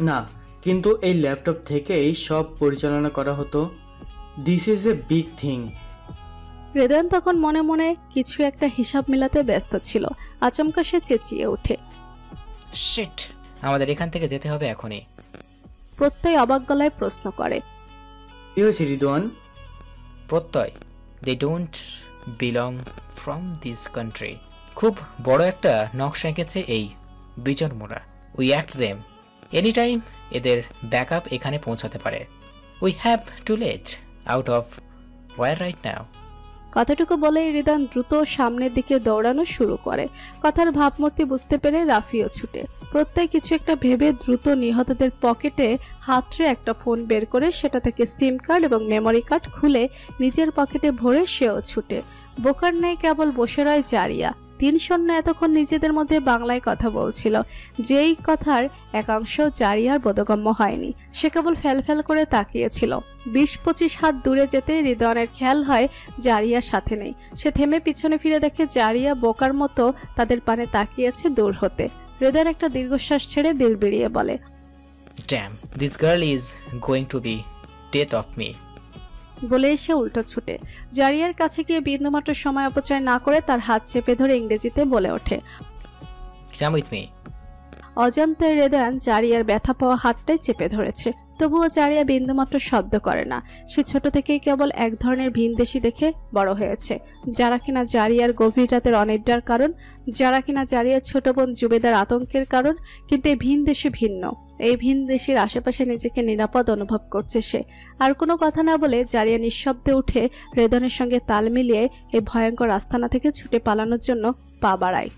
না কিন্তু এই ল্যাপটপ থেকেই সব পরিচালনা করা হতো। This is a big thing Hridayan তখন মনে মনে কিছু একটা হিসাব মেলাতে ব্যস্ত ছিল। আচমকা সে চেঁচিয়ে ওঠে। শিট আমাদের এখান থেকে যেতে হবে এখনই। প্রত্যয় অবাক গলায় প্রশ্ন করে। কি হয়েছে Ridwan Pratyay they don't belong from this country খুব বড় একটা নকশা এঁকেছে এই বিজন মোড়া we act them any time এদের ব্যাকআপ এখানে পৌঁছাতে পারে। We have to let out of war right now কথাটুকু বলেই রিদান দ্রুত সামনের দিকে দৌড়ানো শুরু করে। কথার ভাবমূর্তি বুঝতে পেরে রাফিও ছুটে। প্রত্যেক কিছু একটা ভেবে দ্রুত নিহতদের পকেটে হাতরে একটা ফোন বের করে সেটা থেকে সিম কার্ড এবং মেমোরি কার্ড খুলে নিজের পকেটে ভরে সেও ছুটে। বোকার নেই কেবল বসে রয় জারিয়া। তিন সৈন্য এতক্ষণ নিজেদের মধ্যে বাংলায় কথা বলছিল। যেই কথার একাংশ জারিয়ার বোধগম্য হয়নি। সে কেবল ফ্যাল করে তাকিয়েছিল। বিশ পঁচিশ হাত দূরে যেতে হৃদয়নের খেয়াল হয় জারিয়ার সাথে নেই। সে থেমে পিছনে ফিরে দেখে জারিয়া বোকার মতো তাদের পানে তাকিয়েছে দূর হতে। হৃদয়ের একটা দীর্ঘশ্বাস ছেড়ে বিড়বিড়িয়ে বলে damn this girl is going to be death of me বলে এসে উল্টো ছুটে। জারিয়ার কাছে গিয়ে বিন্দুমাত্র সময় অপচয় না করে তার হাত চেপে ধরে ইংরেজিতে বলে ওঠে। কাম উইথ মি অজান্তে রেদান জারিয়ার ব্যথা পাওয়া হাতটাই চেপে ধরেছে। তবুও জারিয়া বিন্দুমাত্র শব্দ করে না। সে ছোট থেকেই কেবল এক ধরনের ভিনদেশি দেখে বড় হয়েছে। যারা কিনা জারিয়ার গভীর রাতের অনিদ্রার কারণ, যারা কিনা জারিয়ার ছোট বোন জুবেদার আতঙ্কের কারণ, কিন্তু এই ভিন দেশে ভিন্ন। এই ভিন দেশের আশেপাশে নিজেকে নিরাপদ অনুভব করছে সে। আর কোনো কথা না বলে জারিয়া নিঃশব্দে উঠে রেদনের সঙ্গে তাল মিলিয়ে এই ভয়ঙ্কর আস্থানা থেকে ছুটে পালানোর জন্য পা বাড়ায়।